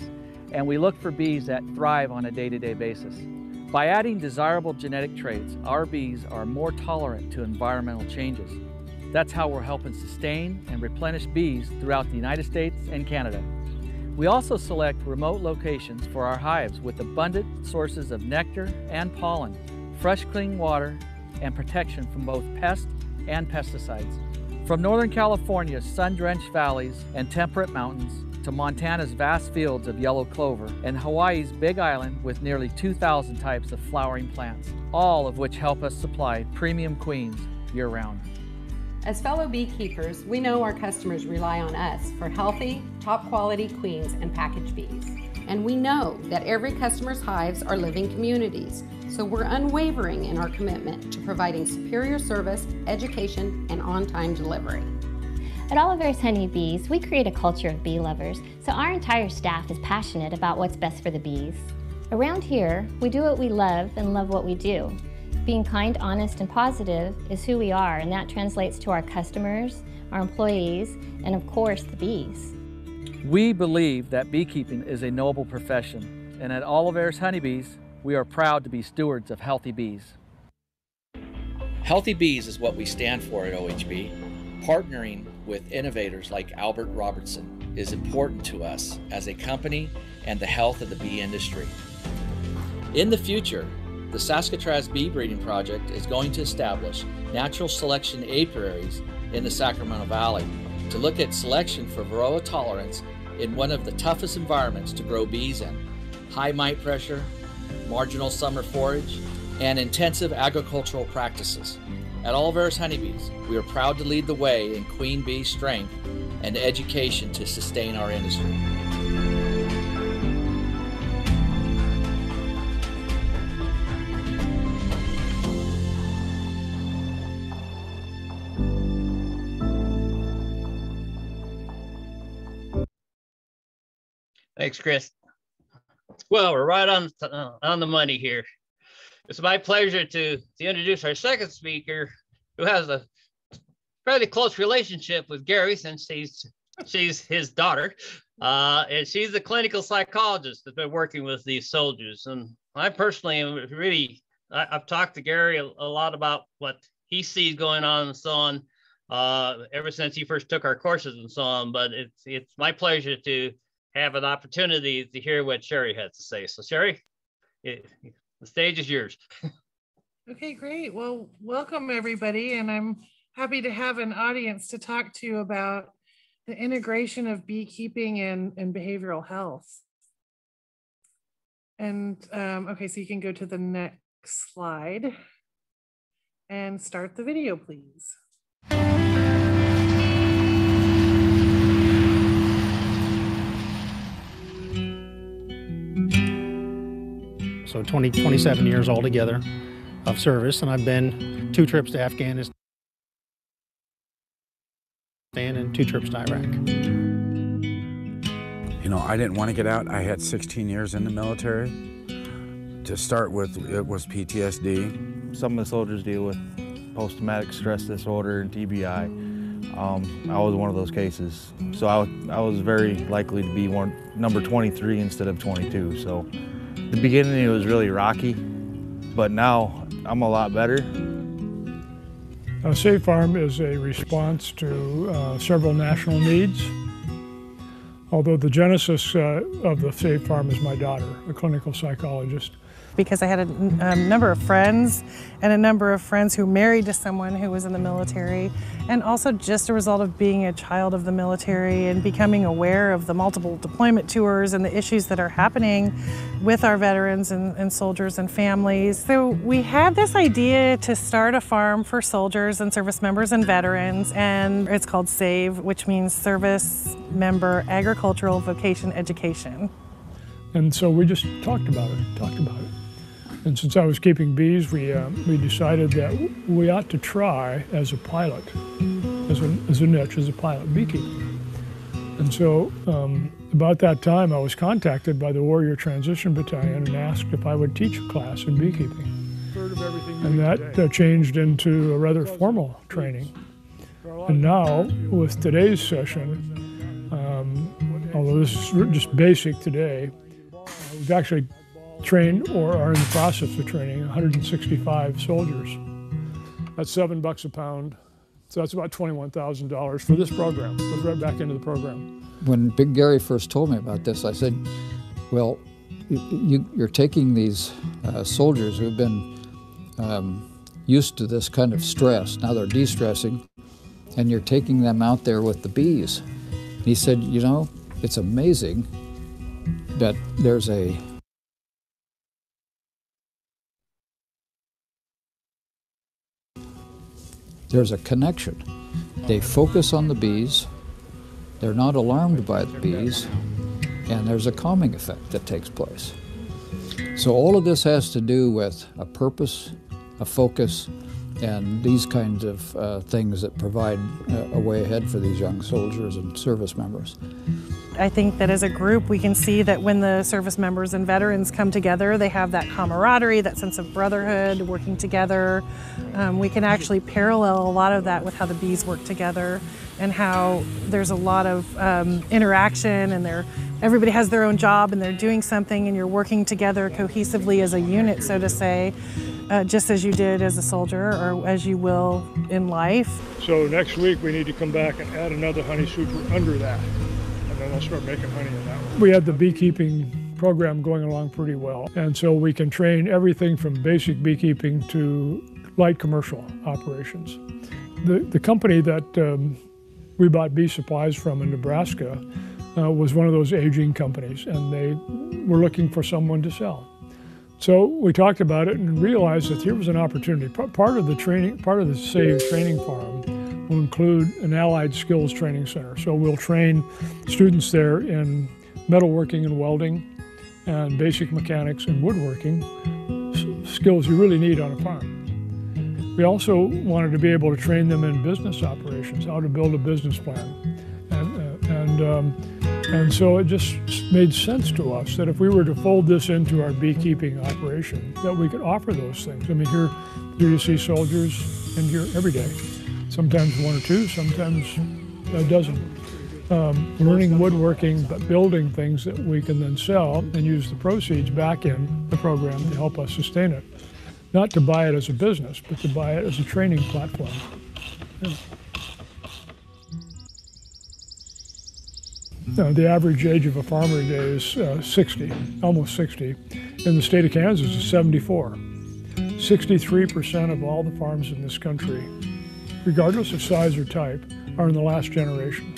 and we look for bees that thrive on a day-to-day -day basis. By adding desirable genetic traits, our bees are more tolerant to environmental changes. That's how we're helping sustain and replenish bees throughout the United States and Canada. We also select remote locations for our hives with abundant sources of nectar and pollen, fresh clean water, and protection from both pests and pesticides. From Northern California's sun-drenched valleys and temperate mountains to Montana's vast fields of yellow clover and Hawaii's Big Island with nearly 2,000 types of flowering plants, all of which help us supply premium queens year-round. As fellow beekeepers, we know our customers rely on us for healthy, top quality queens and package bees. and we know that every customer's hives are living communities. So we're unwavering in our commitment to providing superior service, education, and on time delivery. At Olivarez Honeybees, we create a culture of bee lovers, so our entire staff is passionate about what's best for the bees. Around here, we do what we love and love what we do. Being kind, honest, and positive is who we are, and that translates to our customers, our employees, and of course, the bees. We believe that beekeeping is a noble profession, and at Olivarez Honeybees, we are proud to be stewards of healthy bees. Healthy Bees is what we stand for at OHB. Partnering with innovators like Albert Robertson is important to us as a company and the health of the bee industry. In the future, the Saskatraz Bee Breeding Project is going to establish natural selection apiaries in the Sacramento Valley to look at selection for varroa tolerance in one of the toughest environments to grow bees in high mite pressure, marginal summer forage, and intensive agricultural practices. At Olivarez Honeybees, we are proud to lead the way in queen bee strength and education to sustain our industry. Thanks, Chris. Well, we're right on uh, on the money here. It's my pleasure to to introduce our second speaker, who has a fairly close relationship with Gary since she's she's his daughter, uh, and she's a clinical psychologist that's been working with these soldiers. And I personally am really I, have talked to Gary a, a, lot about what he sees going on and so on. Uh, ever since he first took our courses and so on, but it's it's my pleasure to have an opportunity to hear what Sherry has to say. So Sherry, it, the stage is yours. [laughs] okay, great. Well, welcome everybody. And I'm happy to have an audience to talk to you about the integration of beekeeping and, and behavioral health. And um, okay, so you can go to the next slide and start the video, please. So 20, 27 years altogether of service, and I've been two trips to Afghanistan and two trips to Iraq. You know, I didn't want to get out. I had 16 years in the military. To start with, it was PTSD. Some of the soldiers deal with post-traumatic stress disorder and TBI. Um, I was one of those cases. So I, I was very likely to be one, number 23 instead of 22. So the beginning it was really rocky, but now I'm a lot better. Uh, Save Farm is a response to uh, several national needs. Although the genesis uh, of the Save Farm is my daughter, a clinical psychologist because I had a, a, number of friends and a number of friends who married to someone who was in the military and also just a result of being a child of the military and becoming aware of the multiple deployment tours and the issues that are happening with our veterans and, and soldiers and families. So we had this idea to start a farm for soldiers and service members and veterans and it's called SAVE which means Service Member Agricultural Vocation Education. And so we just talked about it, talked about it. And since I was keeping bees, we, uh, we decided that we ought to try as a pilot, as a, as a niche, as a pilot beekeeping. And so um, about that time, I was contacted by the Warrior Transition Battalion and asked if I would teach a class in beekeeping. And that uh, changed into a rather formal training. And now, with today's session, um, although this is just basic today, we've actually trained or are in the process of training 165 soldiers. That's seven bucks a pound. So that's about $21,000 for this program. Goes right back into the program. When Big Gary first told me about this, I said, well, you, are taking these uh, soldiers who've been um, used to this kind of stress, now they're de-stressing, and you're taking them out there with the bees. He said, you know, it's amazing that there's a there's a connection. They focus on the bees, they're not alarmed by the bees, and there's a calming effect that takes place. So all of this has to do with a purpose, a focus, and these kinds of uh, things that provide a way ahead for these young soldiers and service members. I think that as a group, we can see that when the service members and veterans come together, they have that camaraderie, that sense of brotherhood, working together. Um, we can actually parallel a lot of that with how the bees work together and how there's a lot of um, interaction and they're, everybody has their own job and they're doing something and you're working together cohesively as a unit, so to say, uh, just as you did as a soldier or as you will in life. So next week we need to come back and add another honey super under that and then we'll start making honey in that one. We had the beekeeping program going along pretty well. And so we can train everything from basic beekeeping to light commercial operations. The, the company that um, we bought bee supplies from in Nebraska uh, was one of those aging companies, and they were looking for someone to sell. So we talked about it and realized that here was an opportunity. Part of the training, part of the SAVE training farm will include an allied skills training center. So we'll train students there in metalworking and welding and basic mechanics and woodworking, skills you really need on a farm. We also wanted to be able to train them in business operations, how to build a business plan. And, uh, and, um, and so it just made sense to us that if we were to fold this into our beekeeping operation, that we could offer those things. I mean, here, here you see soldiers in here every day sometimes one or two, sometimes a dozen. Um, learning woodworking, but building things that we can then sell and use the proceeds back in the program to help us sustain it. Not to buy it as a business, but to buy it as a training platform. Yeah. Now, the average age of a farmer today is uh, 60, almost 60. In the state of Kansas, is 74. 63% of all the farms in this country regardless of size or type, are in the last generation.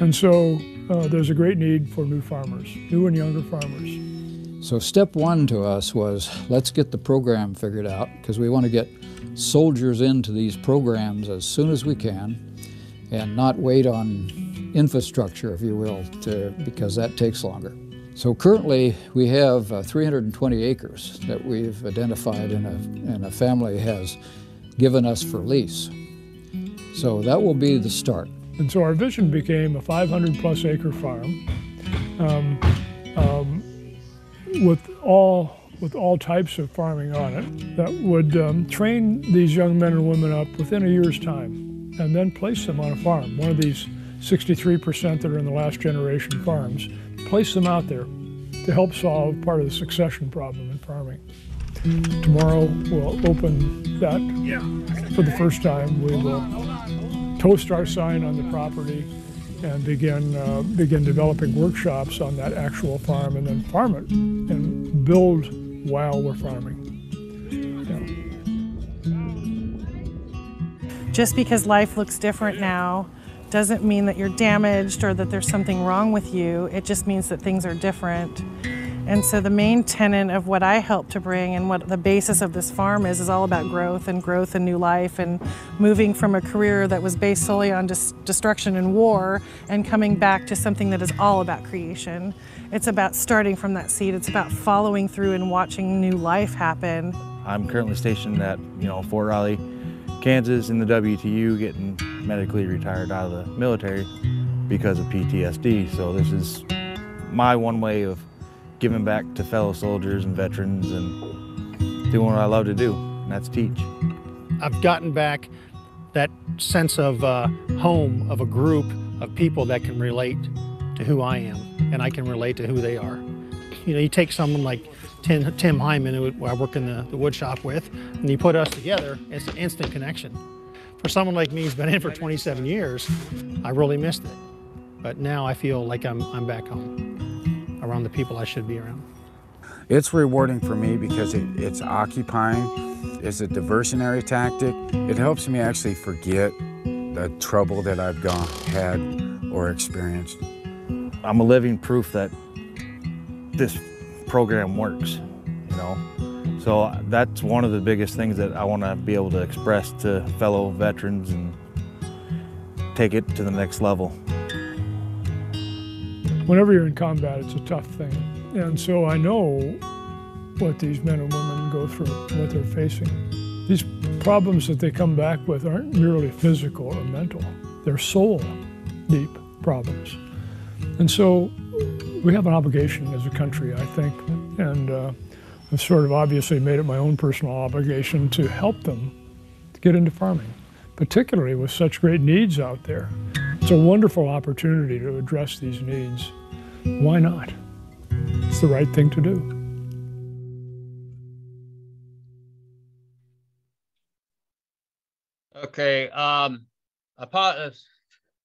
And so uh, there's a great need for new farmers, new and younger farmers. So step one to us was let's get the program figured out because we want to get soldiers into these programs as soon as we can and not wait on infrastructure, if you will, to, because that takes longer. So currently we have uh, 320 acres that we've identified and a, and a family has given us for lease. So that will be the start. And so our vision became a 500 plus acre farm um, um, with all with all types of farming on it that would um, train these young men and women up within a year's time and then place them on a farm. One of these 63% that are in the last generation farms, place them out there to help solve part of the succession problem in farming. Tomorrow we'll open that for the first time. We will toast our sign on the property and begin uh, begin developing workshops on that actual farm and then farm it and build while we're farming. Yeah. Just because life looks different now doesn't mean that you're damaged or that there's something wrong with you. It just means that things are different. And so the main tenet of what I help to bring and what the basis of this farm is, is all about growth and growth and new life and moving from a career that was based solely on destruction and war and coming back to something that is all about creation. It's about starting from that seed. It's about following through and watching new life happen. I'm currently stationed at, you know, Fort Riley, Kansas in the WTU, getting medically retired out of the military because of PTSD. So this is my one way of giving back to fellow soldiers and veterans and doing what I love to do, and that's teach. I've gotten back that sense of uh, home, of a group of people that can relate to who I am, and I can relate to who they are. You know, you take someone like Tim, Tim Hyman, who I work in the, the wood shop with, and you put us together, it's an instant connection. For someone like me who's been in for 27 years, I really missed it. But now I feel like I'm, I'm back home around the people I should be around. It's rewarding for me because it, it's occupying. It's a diversionary tactic. It helps me actually forget the trouble that I've gone, had or experienced. I'm a living proof that this program works, you know. So that's one of the biggest things that I want to be able to express to fellow veterans and take it to the next level. Whenever you're in combat, it's a tough thing. And so I know what these men and women go through, what they're facing. These problems that they come back with aren't merely physical or mental, they're soul deep problems. And so we have an obligation as a country, I think, and uh, I've sort of obviously made it my own personal obligation to help them to get into farming, particularly with such great needs out there. It's a wonderful opportunity to address these needs. Why not? It's the right thing to do. Okay. Um, a part, uh,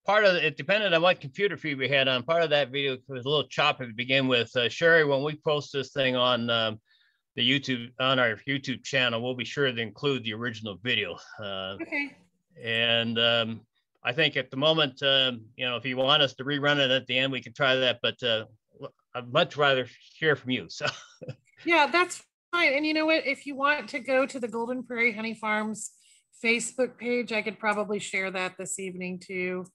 part of it depended on what computer feed we had on. Part of that video was a little choppy to begin with. Uh, Sherry, when we post this thing on um, the YouTube on our YouTube channel, we'll be sure to include the original video. Uh, okay. And um, I think at the moment, um, you know, if you want us to rerun it at the end, we can try that. But uh, I'd much rather hear from you. So. [laughs] yeah, that's fine. And you know what? If you want to go to the Golden Prairie Honey Farms Facebook page, I could probably share that this evening too,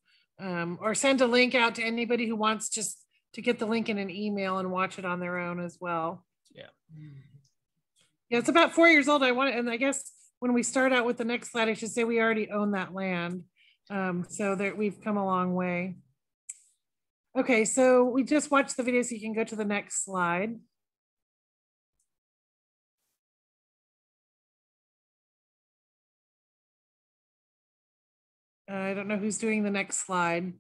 um, or send a link out to anybody who wants just to get the link in an email and watch it on their own as well. Yeah. Yeah, it's about four years old. I want it, and I guess when we start out with the next slide, I should say we already own that land. Um, so that we've come a long way. Okay, so we just watched the video, so you can go to the next slide. Uh, I don't know who's doing the next slide.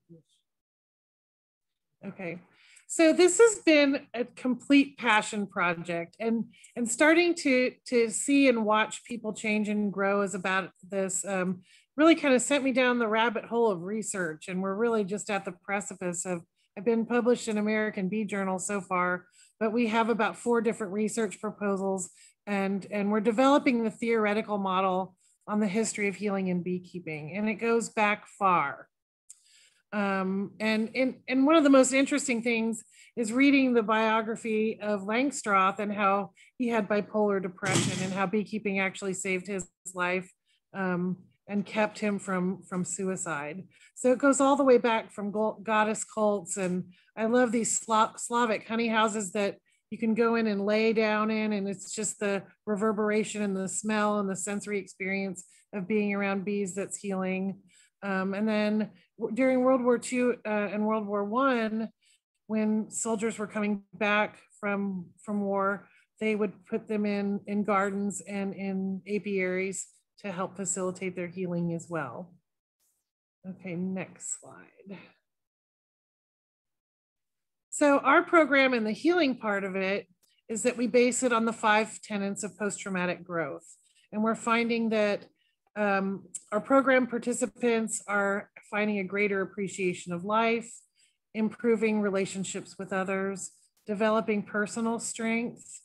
Okay, so this has been a complete passion project and, and starting to, to see and watch people change and grow is about this um, really kind of sent me down the rabbit hole of research. And we're really just at the precipice of, I've been published in American Bee Journal so far, but we have about four different research proposals and, and we're developing the theoretical model on the history of healing and beekeeping, and it goes back far. Um, and, and, and one of the most interesting things is reading the biography of Langstroth and how he had bipolar depression and how beekeeping actually saved his life um, and kept him from, from suicide. So it goes all the way back from goddess cults. And I love these Sla Slavic honey houses that you can go in and lay down in and it's just the reverberation and the smell and the sensory experience of being around bees that's healing um, and then during world war ii uh, and world war one when soldiers were coming back from from war they would put them in in gardens and in apiaries to help facilitate their healing as well okay next slide so our program and the healing part of it is that we base it on the five tenets of post-traumatic growth. And we're finding that um, our program participants are finding a greater appreciation of life, improving relationships with others, developing personal strength,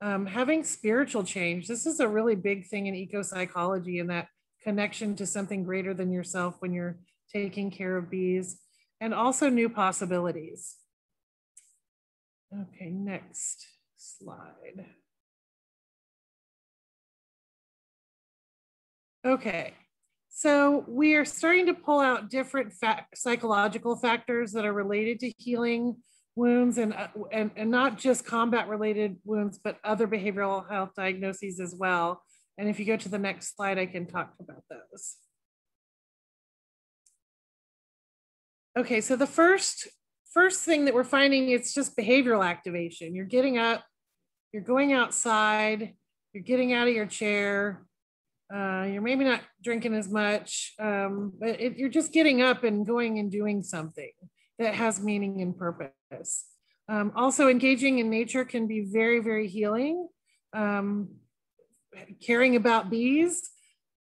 um, having spiritual change. This is a really big thing in eco psychology and that connection to something greater than yourself when you're taking care of bees, and also new possibilities. Okay, next slide. Okay, so we are starting to pull out different fa psychological factors that are related to healing wounds and, uh, and, and not just combat related wounds, but other behavioral health diagnoses as well. And if you go to the next slide, I can talk about those. Okay, so the first first thing that we're finding it's just behavioral activation. You're getting up, you're going outside, you're getting out of your chair, uh, you're maybe not drinking as much, um, but it, you're just getting up and going and doing something that has meaning and purpose. Um, also, engaging in nature can be very, very healing. Um, caring about bees,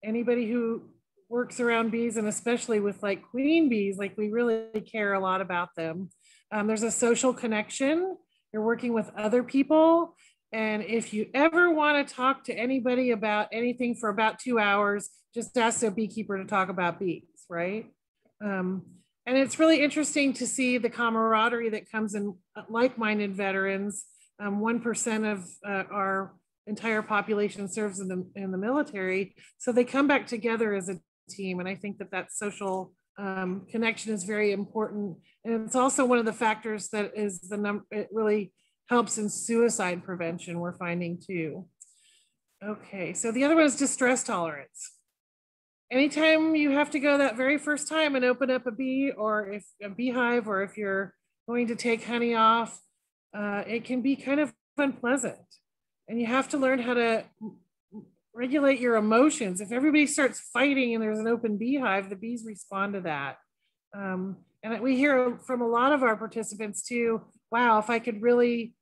anybody who works around bees and especially with like queen bees, like we really care a lot about them. Um, there's a social connection. You're working with other people. And if you ever want to talk to anybody about anything for about two hours, just ask a beekeeper to talk about bees, right? Um, and it's really interesting to see the camaraderie that comes in uh, like-minded veterans. Um, 1% of uh, our entire population serves in the, in the military. So they come back together as a team. And I think that that social Um, connection is very important. And it's also one of the factors that is the number, it really helps in suicide prevention, we're finding too. Okay, so the other one is distress tolerance. Anytime you have to go that very first time and open up a bee or if a beehive or if you're going to take honey off, uh, it can be kind of unpleasant. And you have to learn how to regulate your emotions. If everybody starts fighting and there's an open beehive, the bees respond to that. Um, and we hear from a lot of our participants too, wow, if I could really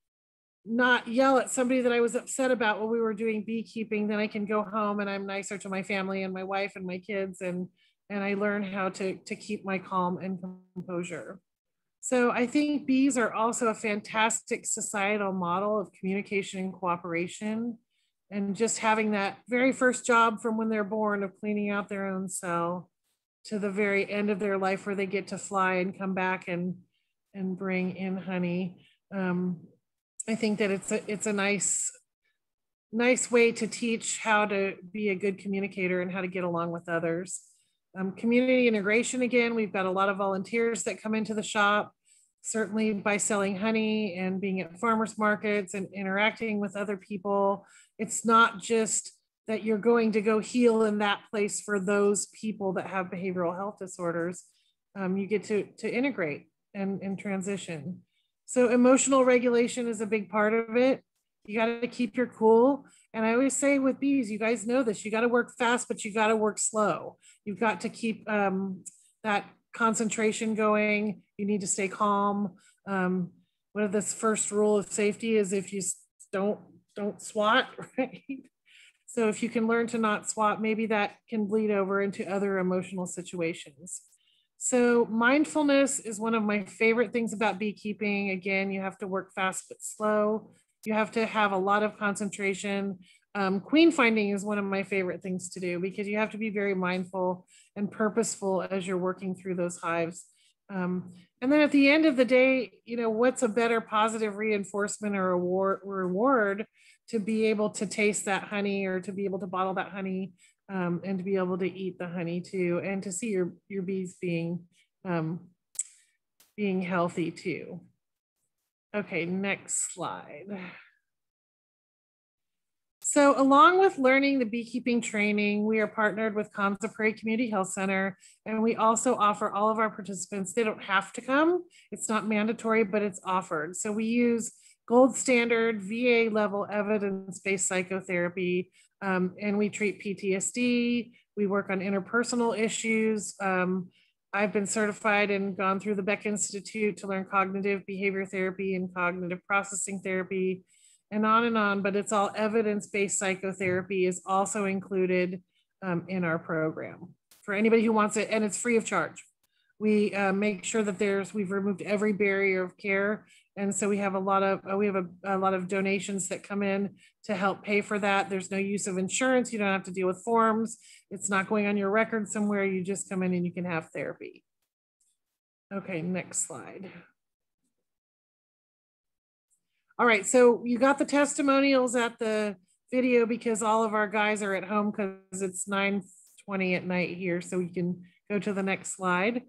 not yell at somebody that I was upset about when we were doing beekeeping, then I can go home and I'm nicer to my family and my wife and my kids and and I learn how to, to keep my calm and composure. So I think bees are also a fantastic societal model of communication and cooperation. And just having that very first job from when they're born of cleaning out their own cell to the very end of their life where they get to fly and come back and, and bring in honey. Um, I think that it's a, it's a nice, nice way to teach how to be a good communicator and how to get along with others. Um, community integration, again, we've got a lot of volunteers that come into the shop, certainly by selling honey and being at farmers markets and interacting with other people. It's not just that you're going to go heal in that place for those people that have behavioral health disorders. Um, you get to, to integrate and, and transition. So emotional regulation is a big part of it. You got to keep your cool. And I always say with bees, you guys know this, you got to work fast, but you got to work slow. You've got to keep um, that concentration going. You need to stay calm. Um, one of this first rule of safety is if you don't, don't swat, [laughs] right? So if you can learn to not swat, maybe that can bleed over into other emotional situations. So mindfulness is one of my favorite things about beekeeping. Again, you have to work fast but slow. You have to have a lot of concentration. Um, queen finding is one of my favorite things to do because you have to be very mindful and purposeful as you're working through those hives. Um, and then at the end of the day, you know, what's a better positive reinforcement or award, reward to be able to taste that honey or to be able to bottle that honey um, and to be able to eat the honey too, and to see your, your bees being, um, being healthy too. Okay, next slide. So along with learning the beekeeping training, we are partnered with Konza Prairie Community Health Center, and we also offer all of our participants, they don't have to come, it's not mandatory, but it's offered. So we use gold standard VA level evidence-based psychotherapy um, and we treat PTSD. We work on interpersonal issues. Um, I've been certified and gone through the Beck Institute to learn cognitive behavior therapy and cognitive processing therapy and on and on, but it's all evidence-based psychotherapy is also included um, in our program for anybody who wants it and it's free of charge. We uh, make sure that there's, we've removed every barrier of care. And so we have a lot of uh, we have a, a, lot of donations that come in to help pay for that. There's no use of insurance. You don't have to deal with forms. It's not going on your record somewhere. You just come in and you can have therapy. Okay next slide. All right so you got the testimonials at the video because all of our guys are at home because it's 9 20 at night here. So we can go to the next slide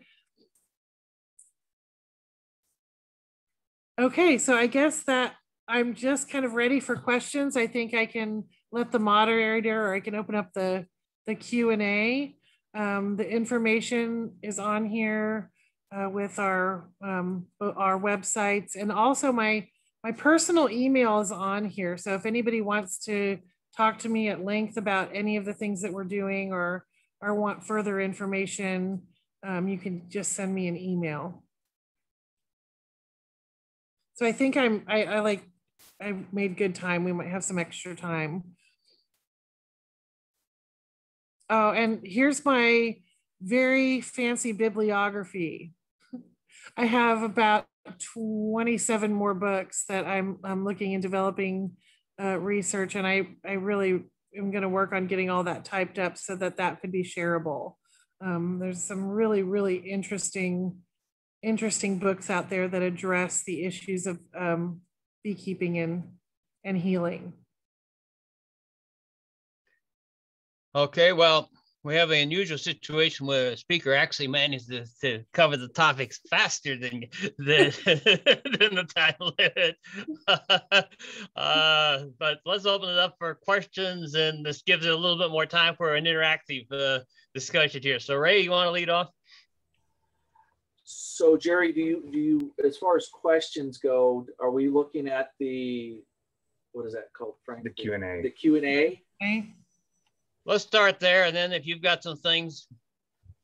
Okay, so I guess that I'm just kind of ready for questions. I think I can let the moderator or I can open up the, the Q&A. Um, the information is on here uh, with our, um, our websites and also my, my personal email is on here. So if anybody wants to talk to me at length about any of the things that we're doing or, or want further information, um, you can just send me an email. So I think I'm, I, I like, I made good time. We might have some extra time. Oh, and here's my very fancy bibliography. I have about 27 more books that I'm, I'm looking and developing uh, research and I, I really am going to work on getting all that typed up so that that could be shareable. Um, there's some really, really interesting interesting books out there that address the issues of um, beekeeping and, and healing. Okay, well, we have an unusual situation where a speaker actually managed to, to cover the topics faster than than, [laughs] than the time limit. [laughs] uh, but let's open it up for questions, and this gives it a little bit more time for an interactive uh, discussion here. So, Ray, you want to lead off? So, Jerry, do you do you as far as questions go? Are we looking at the what is that called, Frank? The Q and A. The Q and A. Okay. Let's start there, and then if you've got some things.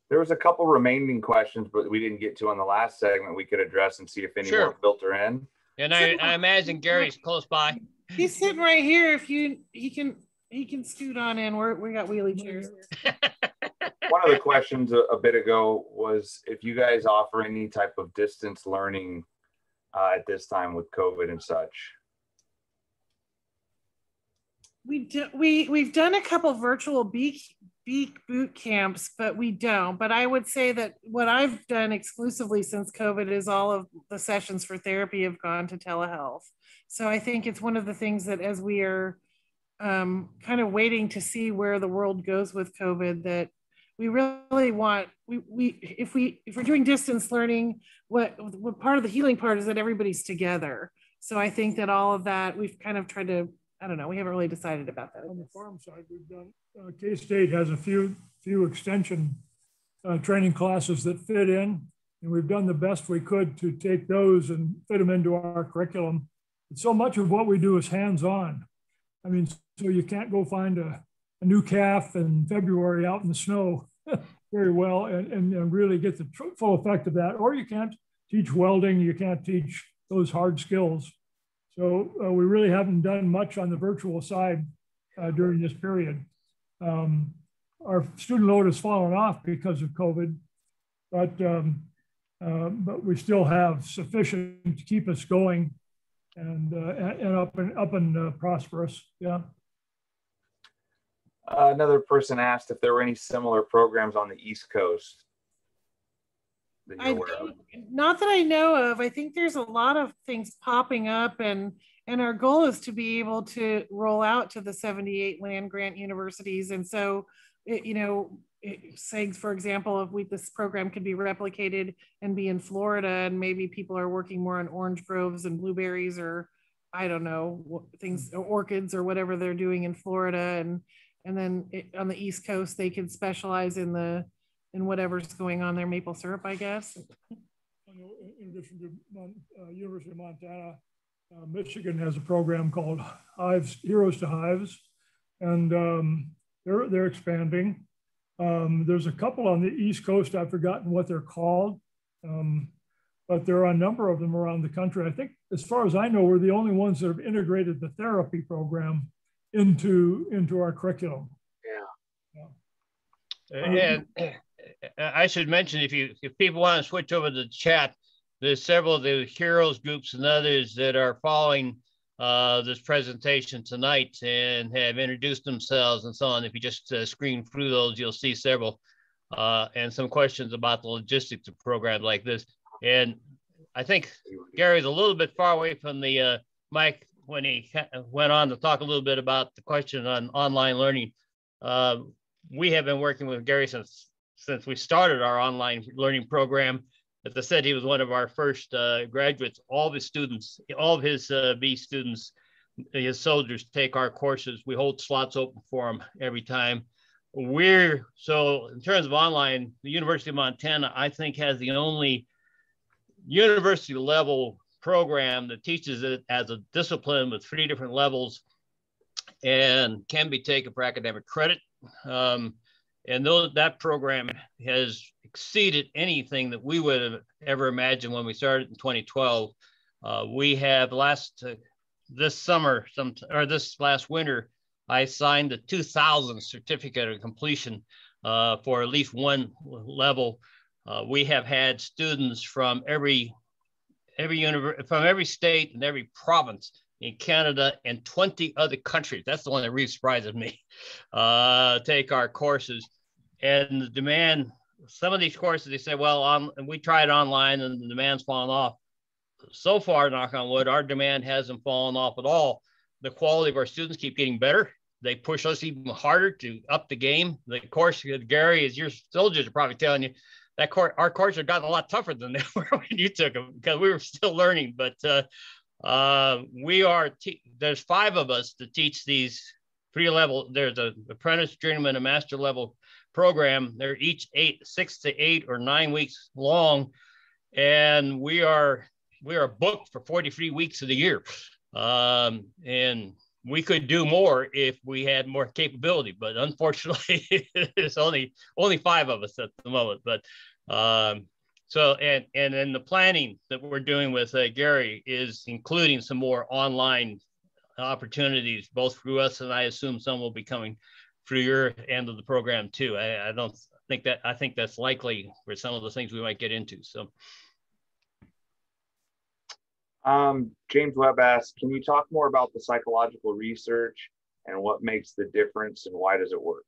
There was a couple remaining questions, but we didn't get to on the last segment. We could address and see if any Sure. more filter in. And I, I imagine Gary's close by. He's sitting right here. If you, he can, he can scoot on in. We're, we got wheelie chairs. [laughs] One of the questions a, a bit ago was if you guys offer any type of distance learning uh, at this time with COVID and such. We do, we we've done a couple virtual beak beak boot camps, but we don't. But I would say that what I've done exclusively since COVID is all of the sessions for therapy have gone to telehealth. So I think it's one of the things that as we are um, kind of waiting to see where the world goes with COVID, that we really want we, we if we if we're doing distance learning, what what part of the healing part is that everybody's together. So I think that all of that we've kind of tried to I don't know. We haven't really decided about that. On the farm side, we've done, uh, K-State has a few, few extension uh, training classes that fit in. And we've done the best we could to take those and fit them into our curriculum. But so much of what we do is hands-on. I mean, so you can't go find a, a new calf in February out in the snow [laughs] very well and, and, and really get the full effect of that. Or you can't teach welding, you can't teach those hard skills. So uh, we really haven't done much on the virtual side uh, during this period. Um, our student load has fallen off because of COVID, but um, uh, but we still have sufficient to keep us going and uh, and up and up and uh, prosperous. Yeah. Uh, another person asked if there were any similar programs on the East Coast. That I you're aware of. don't- not that I know of. I think there's a lot of things popping up and and our goal is to be able to roll out to the 78 land grant universities. And so, it, you know, it, saying, for example, if we, this program could be replicated and be in Florida and maybe people are working more on orange groves and blueberries or I don't know, things, or orchids or whatever they're doing in Florida. And, and then it, on the East Coast, they could specialize in the, in whatever's going on there, maple syrup, I guess. In addition to Mon- uh, University of Montana, uh, Michigan has a program called Hives Heroes to Hives, and um, they're they're expanding. Um, there's a couple on the East Coast. I've forgotten what they're called, um, but there are a number of them around the country. I think, as far as I know, we're the only ones that have integrated the therapy program into into our curriculum. Yeah yeah and uh, I should mention, if you if people want to switch over to the chat, there's several of the heroes groups and others that are following uh, this presentation tonight and have introduced themselves and so on. If you just uh, screen through those, you'll see several uh, and some questions about the logistics of programs like this. And I think Gary's a little bit far away from the uh, mic when he went on to talk a little bit about the question on online learning. Uh, we have been working with Gary since since we started our online learning program. As I said, he was one of our first uh, graduates. All of his students, all of his uh, bee students, his soldiers take our courses. We hold slots open for them every time. We're so in terms of online, the University of Montana, I think, has the only university level program that teaches it as a discipline with three different levels and can be taken for academic credit. Um, and those, that program has exceeded anything that we would have ever imagined when we started in 2012. Uh, we have last uh, this summer, some or this last winter, I signed the 2,000 certificate of completion uh, for at least one level. Uh, we have had students from every every from every state and every province in Canada and 20 other countries. That's the one that really surprises me. [laughs] Uh, take our courses and the demand. Some of these courses they say, well, on we tried online and the demand's fallen off. So far, knock on wood, our demand hasn't fallen off at all. The quality of our students keep getting better. they push us even harder to up the game. The course, Gary, as your soldiers are probably telling you, that court, our courts have gotten a lot tougher than [laughs] they were when you took them because we were still learning. But uh, uh, we are, there's five of us to teach these three level. There's an apprentice, journeyman, and master level program. They're each eight, six to eight or nine weeks long, and we are we are booked for 43 weeks of the year. Um, and we could do more if we had more capability, but unfortunately, [laughs] there's only only five of us at the moment. But um, so and and then the planning that we're doing with uh, Gary is including some more online opportunities, both through us and I assume some will be coming through your end of the program too. I, I don't think that I think that's likely for some of the things we might get into. So. Um, James Webb asks, can you talk more about the psychological research and what makes the difference and why does it work?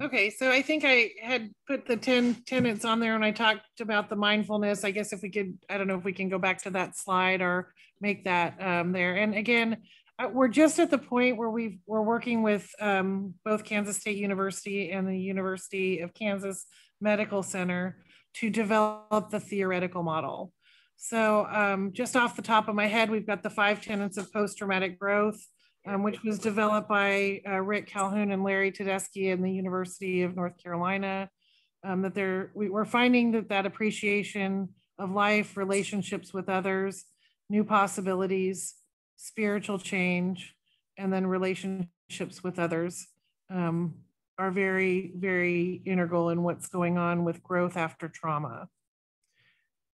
Okay, so I think I had put the 10 tenets on there and I talked about the mindfulness. I guess if we could, I don't know if we can go back to that slide or make that um, there. And again, uh, we're just at the point where we we're working with um, both Kansas State University and the University of Kansas Medical Center to develop the theoretical model. So um, just off the top of my head, we've got the five tenets of post-traumatic growth, um, which was developed by uh, Rick Calhoun and Larry Tedeschi in the University of North Carolina. Um, that they're, we, we're finding that that appreciation of life, relationships with others, new possibilities, spiritual change, and then relationships with others um, are very, very integral in what's going on with growth after trauma.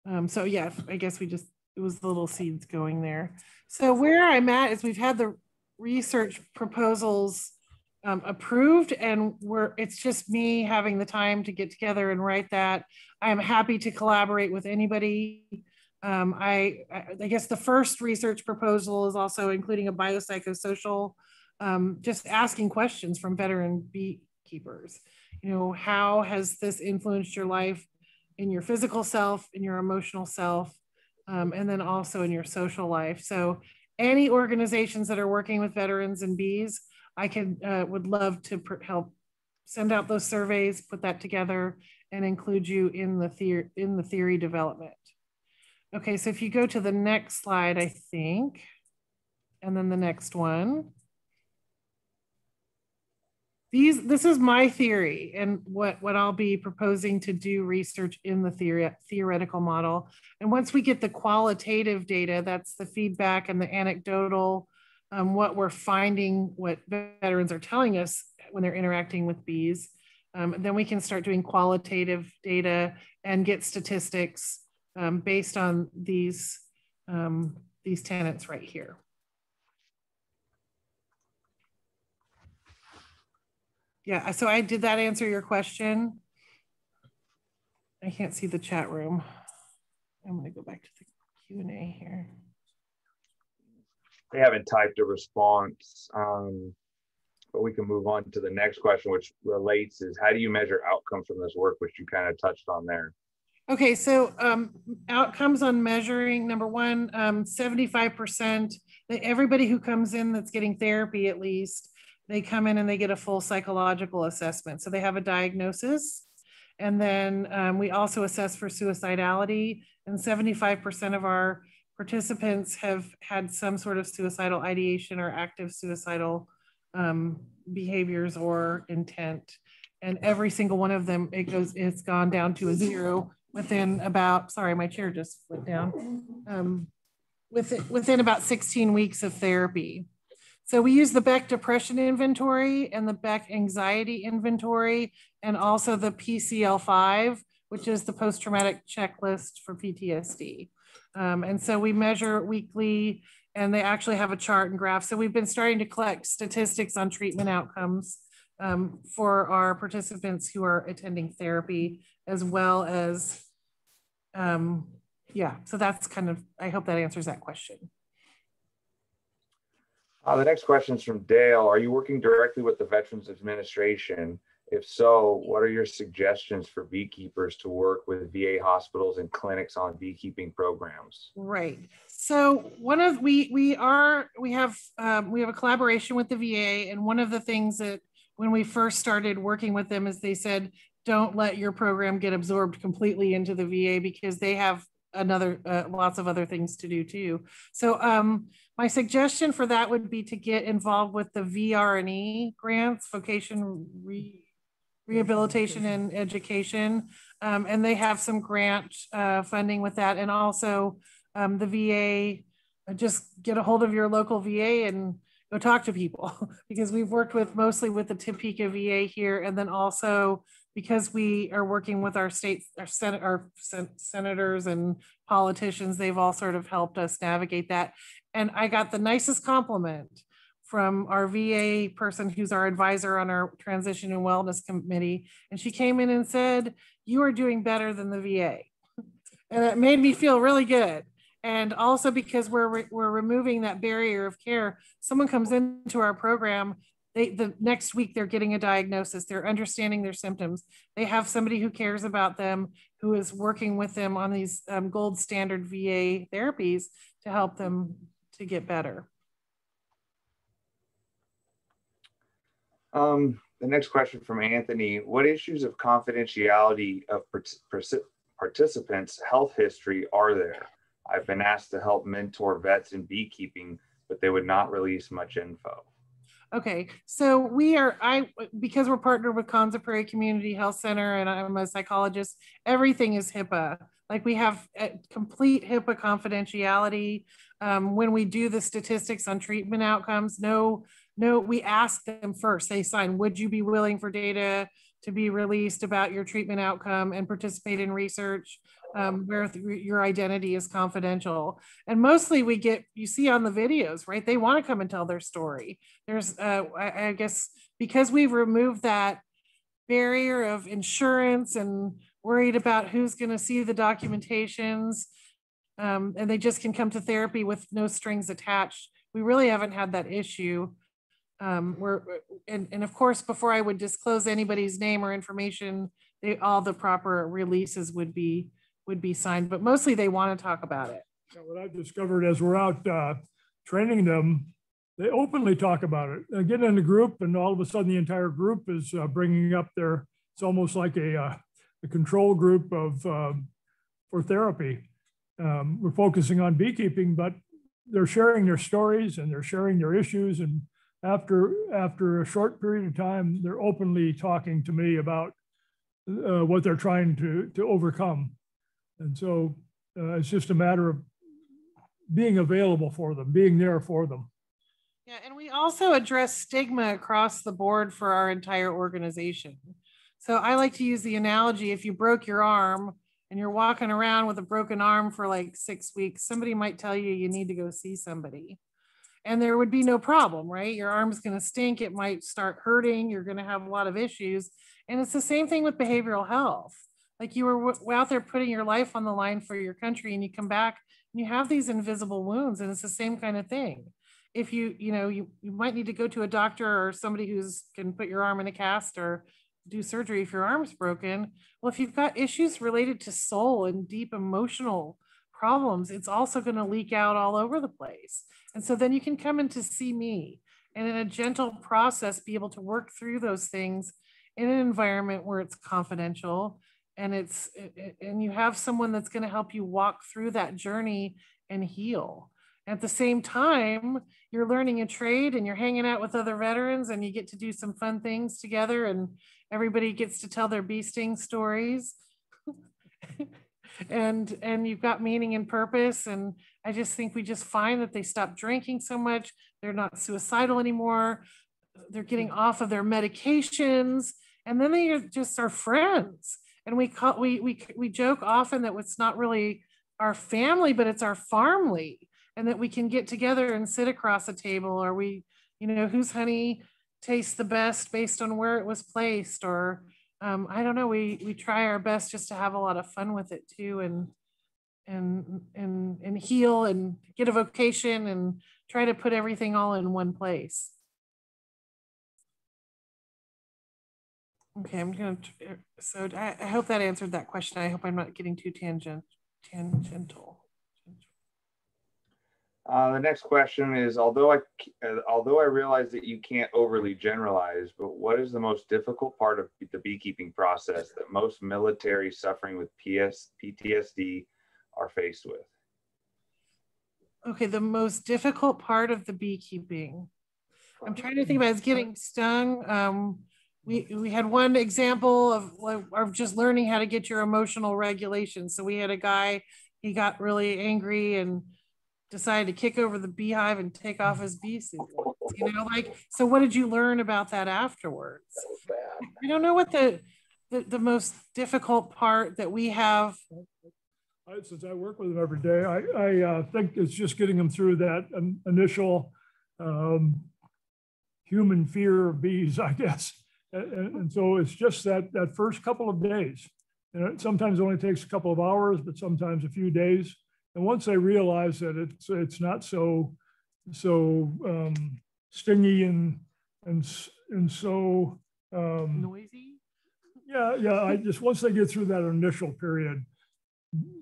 Um, so yeah, I guess we just, it was the little seeds going there. So where I'm at is we've had the research proposals um, approved and we're, it's just me having the time to get together and write that. I'm happy to collaborate with anybody. Um, I, I guess the first research proposal is also including a biopsychosocial, um, just asking questions from veteran beekeepers. You know, how has this influenced your life? In your physical self, in your emotional self, um, and then also in your social life. So any organizations that are working with veterans and bees, I could uh, would love to help send out those surveys, put that together, and include you in the theory in the theory development. Okay, so if you go to the next slide, I think, and then the next one these this is my theory and what what I'll be proposing to do research in the theory theoretical model. And once we get the qualitative data, that's the feedback and the anecdotal, um, what we're finding, what veterans are telling us when they're interacting with bees, um, then we can start doing qualitative data and get statistics um, based on these um, these tenants right here. Yeah, so I did that answer your question? I can't see the chat room. I'm gonna go back to the Q&A here. They haven't typed a response, um, but we can move on to the next question, which relates is how do you measure outcomes from this work, which you kind of touched on there? Okay, so um, outcomes on measuring, number one, 75%, um, everybody who comes in that's getting therapy at least, they come in and they get a full psychological assessment. So they have a diagnosis. And then um, we also assess for suicidality. And 75% of our participants have had some sort of suicidal ideation or active suicidal um, behaviors or intent. And every single one of them, it goes, it's gone down to a zero within about, sorry, my chair just went down, um, within, within about 16 weeks of therapy. So we use the Beck Depression Inventory and the Beck Anxiety Inventory, and also the PCL5, which is the post-traumatic checklist for PTSD. Um, and so we measure weekly, and they actually have a chart and graph. So we've been starting to collect statistics on treatment outcomes um, for our participants who are attending therapy, as well as, um, yeah, so that's kind of, I hope that answers that question. Uh, the next question is from Dale. Are you working directly with the Veterans Administration? If so, what are your suggestions for beekeepers to work with VA hospitals and clinics on beekeeping programs? Right. So one of we we are we have um, we have a collaboration with the VA, and one of the things that when we first started working with them is they said don't let your program get absorbed completely into the VA because they have another uh, lots of other things to do too. So um, my suggestion for that would be to get involved with the VR&E grants, vocation re rehabilitation and education. Um, and they have some grant uh, funding with that. And also um, the VA, uh, just get a hold of your local VA and go talk to people [laughs] because we've worked with mostly with the Topeka VA here. And then also because we are working with our state, our, sen- our sen- senators and politicians, they've all sort of helped us navigate that. And I got the nicest compliment from our VA person who's our advisor on our transition and wellness committee. And she came in and said, You are doing better than the VA. And it made me feel really good. And also because we're, re- we're removing that barrier of care, someone comes into our program, they, the next week they're getting a diagnosis, they're understanding their symptoms. They have somebody who cares about them, who is working with them on these um, gold standard VA therapies to help them to get better. Um, the next question from Anthony, what issues of confidentiality of participants' health history are there? I've been asked to help mentor vets in beekeeping, but they would not release much info. Okay, so we are I because we're partnered with Konza Prairie Community Health Center and I'm a psychologist. Everything is HIPAA. Like we have complete HIPAA confidentiality. Um, when we do the statistics on treatment outcomes, no no, we ask them first. They sign, would you be willing for data to be released about your treatment outcome and participate in research um, where your identity is confidential? And mostly we get, you see on the videos, right? They want to come and tell their story. There's, uh, I, I guess, because we've removed that barrier of insurance and worried about who's going to see the documentations um, and they just can come to therapy with no strings attached. We really haven't had that issue um, we're, and, and of course, before I would disclose anybody's name or information, they, all the proper releases would be would be signed, but mostly they want to talk about it. what I've discovered as we're out uh, training them, they openly talk about it. They get in a group, and all of a sudden, the entire group is uh, bringing up their. It's almost like a, uh, a control group of um, for therapy. Um, we're focusing on beekeeping, but they're sharing their stories and they're sharing their issues and after after a short period of time, they're openly talking to me about uh, what they're trying to to overcome, and so uh, it's just a matter of being available for them, being there for them. Yeah, and we also address stigma across the board for our entire organization. So I like to use the analogy: if you broke your arm and you're walking around with a broken arm for like six weeks, somebody might tell you you need to go see somebody and there would be no problem, right? Your arm's going to stink. It might start hurting. You're going to have a lot of issues. And it's the same thing with behavioral health. Like you were out there putting your life on the line for your country and you come back and you have these invisible wounds and it's the same kind of thing. If you, you know, you, you might need to go to a doctor or somebody who's can put your arm in a cast or do surgery if your arm's broken. Well, if you've got issues related to soul and deep emotional problems, it's also going to leak out all over the place. And so then you can come in to see me and in a gentle process be able to work through those things in an environment where it's confidential and it's and you have someone that's going to help you walk through that journey and heal. At the same time, you're learning a trade and you're hanging out with other veterans and you get to do some fun things together and everybody gets to tell their bee sting stories. [laughs] and and you've got meaning and purpose. And i just think we just find that they stop drinking so much. They're not suicidal anymore. They're getting mm. off of their medications. And then they just are friends and we call we we, we joke often that it's not really our family but it's our family and that we can get together and sit across a table or we you know whose honey tastes the best based on where it was placed or um, I don't know. We we try our best just to have a lot of fun with it too, and and and and heal and get a vocation and try to put everything all in one place. Okay, I'm gonna, so I, I hope that answered that question. I hope I'm not getting too tangent, tangential. Uh, the next question is, although I, uh, although I realize that you can't overly generalize, but what is the most difficult part of the beekeeping process that most military suffering with PS, PTSD are faced with? Okay, the most difficult part of the beekeeping. I'm trying to think about is getting stung. Um, we we had one example of of just learning how to get your emotional regulation. So we had a guy, he got really angry and decided to kick over the beehive and take off his bee suit. You know, like so. What did you learn about that afterwards? That I don't know what the, the the most difficult part that we have. I, since I work with them every day, I I uh, think it's just getting them through that initial um, human fear of bees, I guess. And, and, so it's just that that first couple of days. And it sometimes only takes a couple of hours, but sometimes a few days. And once they realize that it's it's not so so um, stingy and and and so um, noisy. Yeah, yeah. I just once they get through that initial period,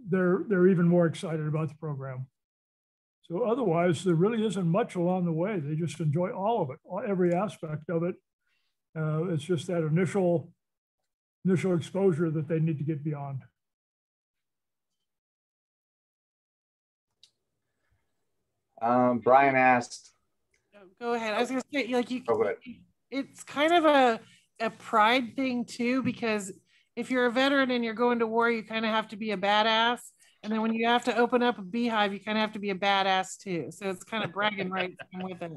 they're they're even more excited about the program. So otherwise, there really isn't much along the way. They just enjoy all of it, every aspect of it. Uh, it's just that initial initial exposure that they need to get beyond. Um, Brian asked. Go ahead. I was going to say, like you. Oh, it's kind of a a pride thing too, because if you're a veteran and you're going to war, you kind of have to be a badass. And then when you have to open up a beehive, you kind of have to be a badass too. So it's kind of bragging rights with it.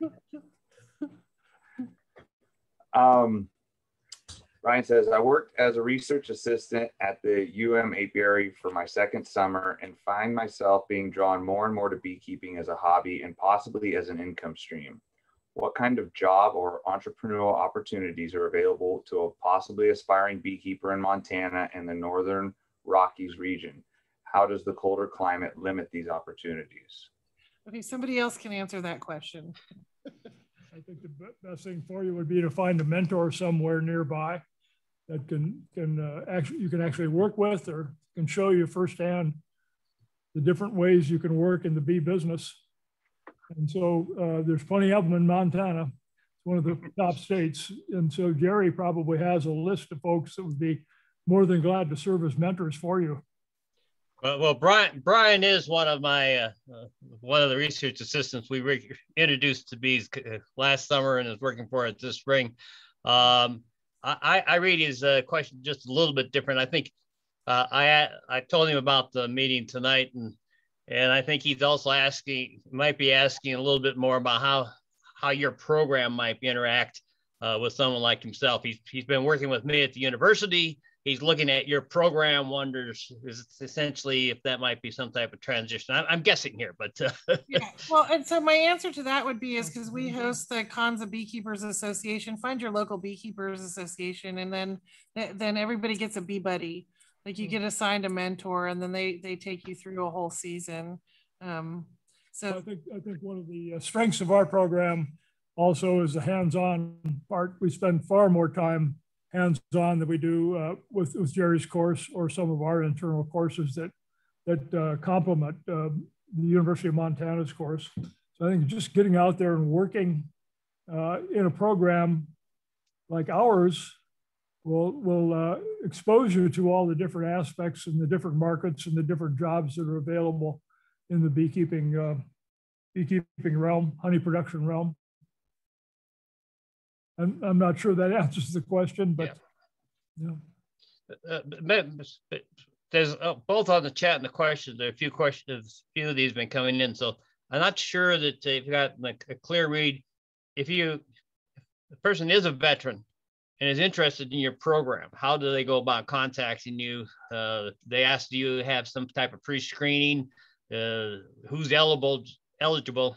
[laughs] Um, Ryan says, I worked as a research assistant at the UM apiary for my second summer and find myself being drawn more and more to beekeeping as a hobby and possibly as an income stream. What kind of job or entrepreneurial opportunities are available to a possibly aspiring beekeeper in Montana and the Northern Rockies region? How does the colder climate limit these opportunities? Okay, somebody else can answer that question. I think the best thing for you would be to find a mentor somewhere nearby that can can uh, actually you can actually work with or can show you firsthand the different ways you can work in the bee business. And so uh, there's plenty of them in Montana. It's one of the top states. And so Jerry probably has a list of folks that would be more than glad to serve as mentors for you. Well, well Brian Brian is one of my uh, uh, one of the research assistants we re- introduced to bees uh, last summer and is working for us this spring. Um, I, I read his uh, question just a little bit different. I think uh, I I told him about the meeting tonight, and and I think he's also asking might be asking a little bit more about how how your program might interact uh, with someone like himself. He's he's been working with me at the university he's looking at your program wonders is essentially if that might be some type of transition. I'm, I'm guessing here but uh, [laughs] yeah. Well and so my answer to that would be is because we host the Konza beekeepers association find your local beekeepers association and then then everybody gets a bee buddy. Like you get assigned a mentor and then they they take you through a whole season. Um, so i think i think one of the uh, strengths of our program also is the hands-on part. We spend far more time hands-on that we do uh, with, with Jerry's course or some of our internal courses that that uh, complement uh, the University of Montana's course. So I think just getting out there and working uh, in a program like ours will will uh, expose you to all the different aspects and the different markets and the different jobs that are available in the beekeeping uh, beekeeping realm, honey production realm. I'm, I'm not sure that [laughs] answers the question, but yeah. Uh, there's uh, both on the chat and the questions. There are a few questions, a few of these been coming in. So I'm not sure that if you got like a clear read, if you, the person is a veteran and is interested in your program, how do they go about contacting you? Uh, they ask, do you have some type of pre-screening? Uh, who's eligible? Eligible?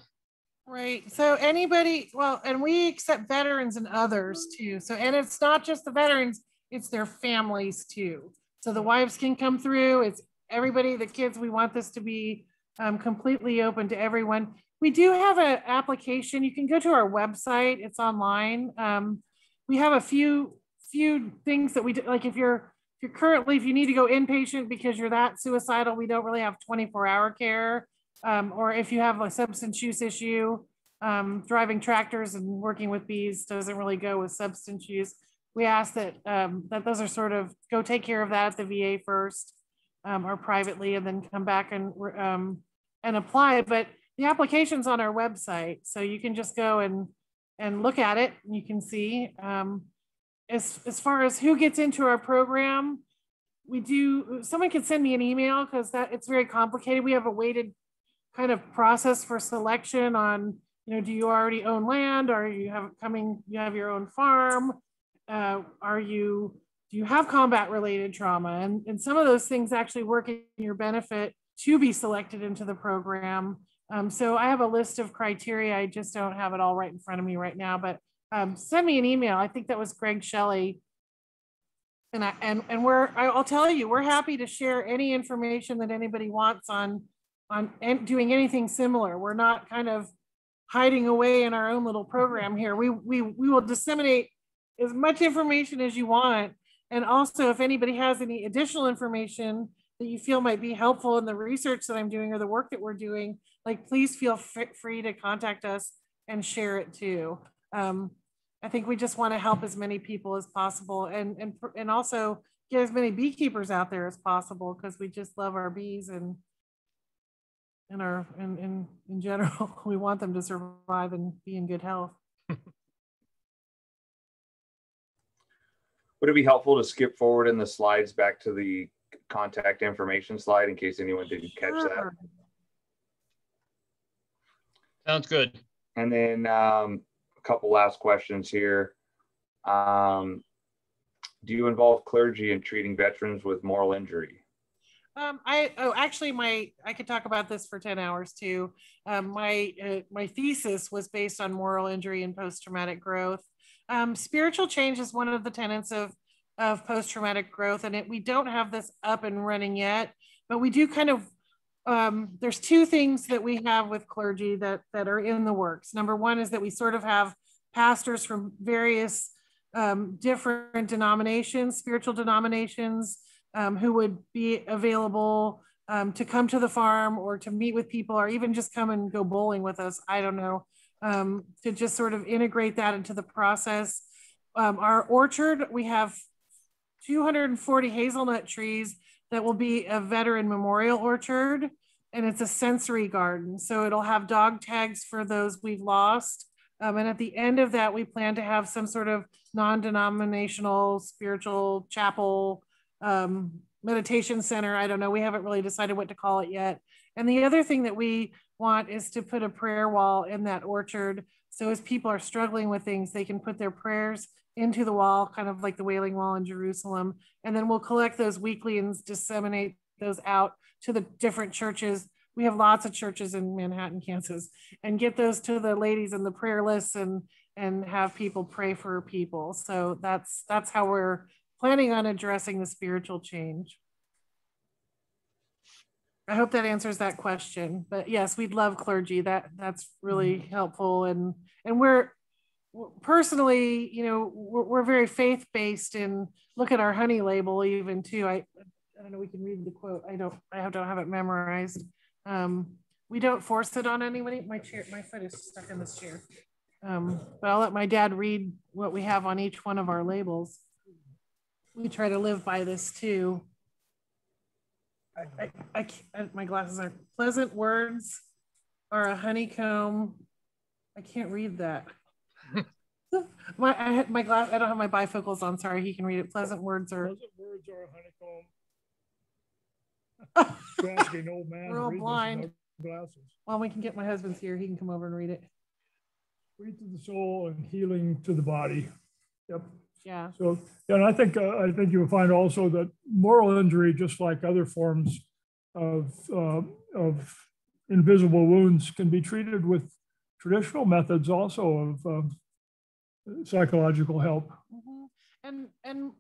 Right. So anybody, well, and we accept veterans and others too. So, and it's not just the veterans, it's their families too. So the wives can come through. It's everybody, the kids. We want this to be um, completely open to everyone. We do have an application. You can go to our website. It's online. Um, we have a few few things that we do, like if you're if you're currently if you need to go inpatient because you're that suicidal, we don't really have 24 hour care. Um, or if you have a substance use issue, um, driving tractors and working with bees doesn't really go with substance use. We ask that um, that those are sort of go take care of that at the VA first um, or privately, and then come back and um, and apply. But the application's on our website, so you can just go and and look at it. You can see um, as as far as who gets into our program. We do. Someone can send me an email because that it's very complicated. We have a weighted kind of process for selection on you know, do you already own land? Are you have coming, you have your own farm? Uh, are you, do you have combat related trauma? And, and some of those things actually work in your benefit to be selected into the program. Um, so I have a list of criteria. I just don't have it all right in front of me right now, but um, send me an email. I think that was Greg Shelley. And, I, and, and we're, I'll tell you, we're happy to share any information that anybody wants on, on doing anything similar. We're not kind of hiding away in our own little program here. We, we, we will disseminate as much information as you want. And also if anybody has any additional information that you feel might be helpful in the research that I'm doing or the work that we're doing, like please feel free to contact us and share it too. Um, I think we just want to help as many people as possible and, and, and also get as many beekeepers out there as possible because we just love our bees and in our in, in in general [laughs] we want them to survive and be in good health. Would it be helpful to skip forward in the slides back to the contact information slide in case anyone didn't catch sure. that sounds good. And then um, a couple last questions here. Um, do you involve clergy in treating veterans with moral injury um, I oh actually my I could talk about this for ten hours too. Um, my uh, my thesis was based on moral injury and post traumatic growth. Um, spiritual change is one of the tenets of of post traumatic growth, and it, we don't have this up and running yet, but we do kind of. Um, there's two things that we have with clergy that that are in the works. Number one is that we sort of have pastors from various um, different denominations, spiritual denominations um, who would be available um, to come to the farm or to meet with people or even just come and go bowling with us. I don't know. Um, to just sort of integrate that into the process. Um, our orchard, we have 240 hazelnut trees that will be a veteran memorial orchard and it's a sensory garden. So it'll have dog tags for those we've lost. Um, and at the end of that, we plan to have some sort of non-denominational spiritual chapel um, meditation center. I don't know. We haven't really decided what to call it yet. And the other thing that we want is to put a prayer wall in that orchard. So as people are struggling with things, they can put their prayers into the wall, kind of like the Wailing Wall in Jerusalem. And then we'll collect those weekly and disseminate those out to the different churches. We have lots of churches in Manhattan, Kansas, and get those to the ladies in the prayer lists and and have people pray for people. So that's that's how we're planning on addressing the spiritual change. I hope that answers that question. But yes, we'd love clergy. That that's really mm-hmm. helpful. And and we're personally, you know, we're, we're very faith based. And look at our honey label even too. I I don't know. We can read the quote. I don't. I don't have it memorized. Um, we don't force it on anybody. My chair, my foot is stuck in this chair. Um, but I'll let my dad read what we have on each one of our labels we try to live by this too. I, I, I, my glasses are pleasant words are a honeycomb. I can't read that. [laughs] my I, my glass. I don't have my bifocals on. Sorry, he can read it. Pleasant words are. Pleasant words are a honeycomb. [laughs] Asking old man. We're all blind. Glasses. Well, we can get my husband's here. He can come over and read it. Breathe to the soul and healing to the body. Yep. Yeah. So, and I think uh, I think you will find also that moral injury, just like other forms of uh, of invisible wounds, can be treated with traditional methods also of uh, psychological help. Mm-hmm. And and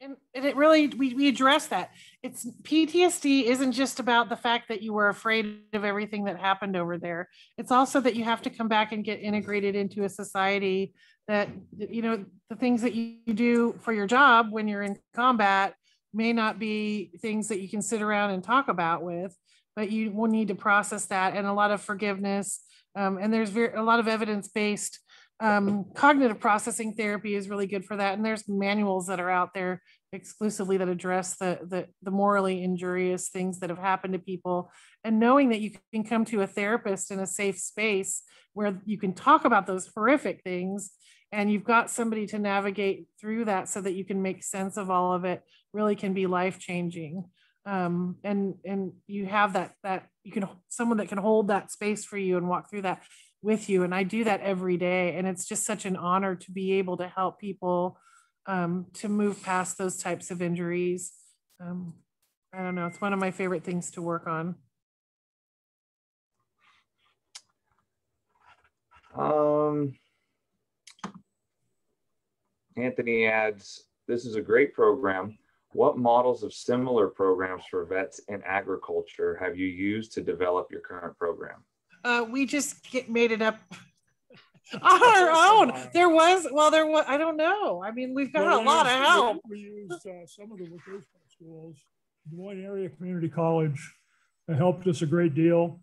and, it really we, we address that it's ptsd isn't just about the fact that you were afraid of everything that happened over there it's also that you have to come back and get integrated into a society that you know the things that you do for your job when you're in combat may not be things that you can sit around and talk about with but you will need to process that and a lot of forgiveness. Um, and there's very, a lot of evidence-based um, cognitive processing therapy is really good for that. And there's manuals that are out there exclusively that address the, the, the morally injurious things that have happened to people. And knowing that you can come to a therapist in a safe space where you can talk about those horrific things and you've got somebody to navigate through that so that you can make sense of all of it really can be life changing um, and and you have that that you can someone that can hold that space for you and walk through that with you. And i do that every day. And it's just such an honor to be able to help people um, to move past those types of injuries. Um, i don't know. It's one of my favorite things to work on. Um Anthony adds, this is a great program. What models of similar programs for vets in agriculture have you used to develop your current program? Uh, we just get, made it up [laughs] on our own. There was, well, there was, I don't know. I mean, we've got well, a lot of help. We, used uh, some of the vocational schools. Des Moines Area Community College helped us a great deal.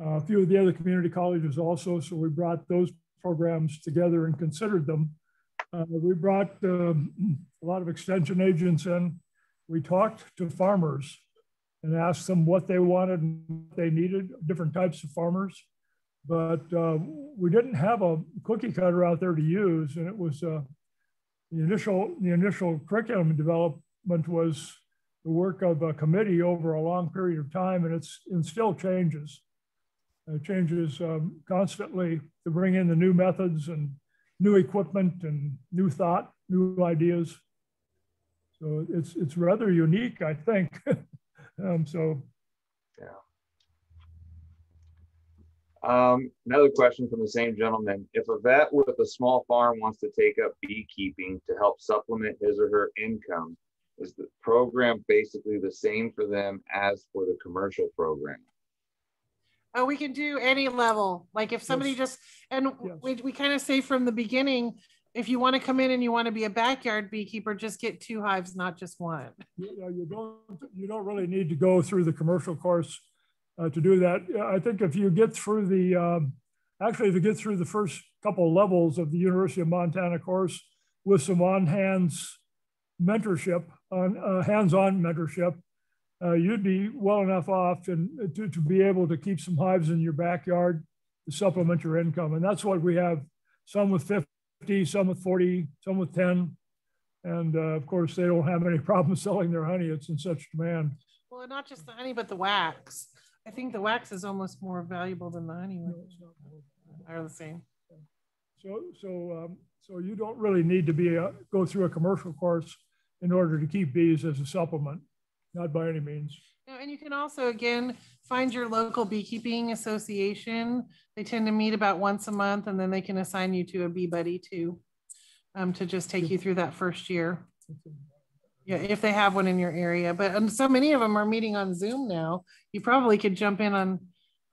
Uh, a few of the other community colleges also, so we brought those programs together and considered them uh, we brought um, a lot of extension agents in. We talked to farmers and asked them what they wanted and what they needed, different types of farmers. But uh, we didn't have a cookie cutter out there to use. And it was uh, the initial, the initial curriculum development was the work of a committee over a long period of time, and it's and still changes. It changes um, constantly to bring in the new methods and new equipment and new thought, new ideas. So it's it's rather unique, I think. [laughs] um, so, yeah. Um, another question from the same gentleman: If a vet with a small farm wants to take up beekeeping to help supplement his or her income, is the program basically the same for them as for the commercial program? Oh, we can do any level. Like if somebody yes. just, and yes. we, we kind of say from the beginning, if you want to come in and you want to be a backyard beekeeper, just get two hives, not just one. Yeah, you don't, you don't really need to go through the commercial course uh, to do that. I think if you get through the, um, actually, if you get through the first couple levels of the University of Montana course with some on hands mentorship, on uh, hands-on mentorship, uh, you'd be well enough off to, to, to be able to keep some hives in your backyard to supplement your income. And that's what we have some with 50, some with 40, some with 10. And uh, of course, they don't have any [laughs] problem selling their honey. It's in such demand. Well, not just the honey, but the wax. I think the wax is almost more valuable than the honey. No, are the same. So, so, um, so you don't really need to be a, go through a commercial course in order to keep bees as a supplement not by any means. No, and you can also, again, find your local beekeeping association. They tend to meet about once a month and then they can assign you to a bee buddy too, um, to just take you through that first year. Yeah, if they have one in your area. But um, so many of them are meeting on Zoom now. You probably could jump in on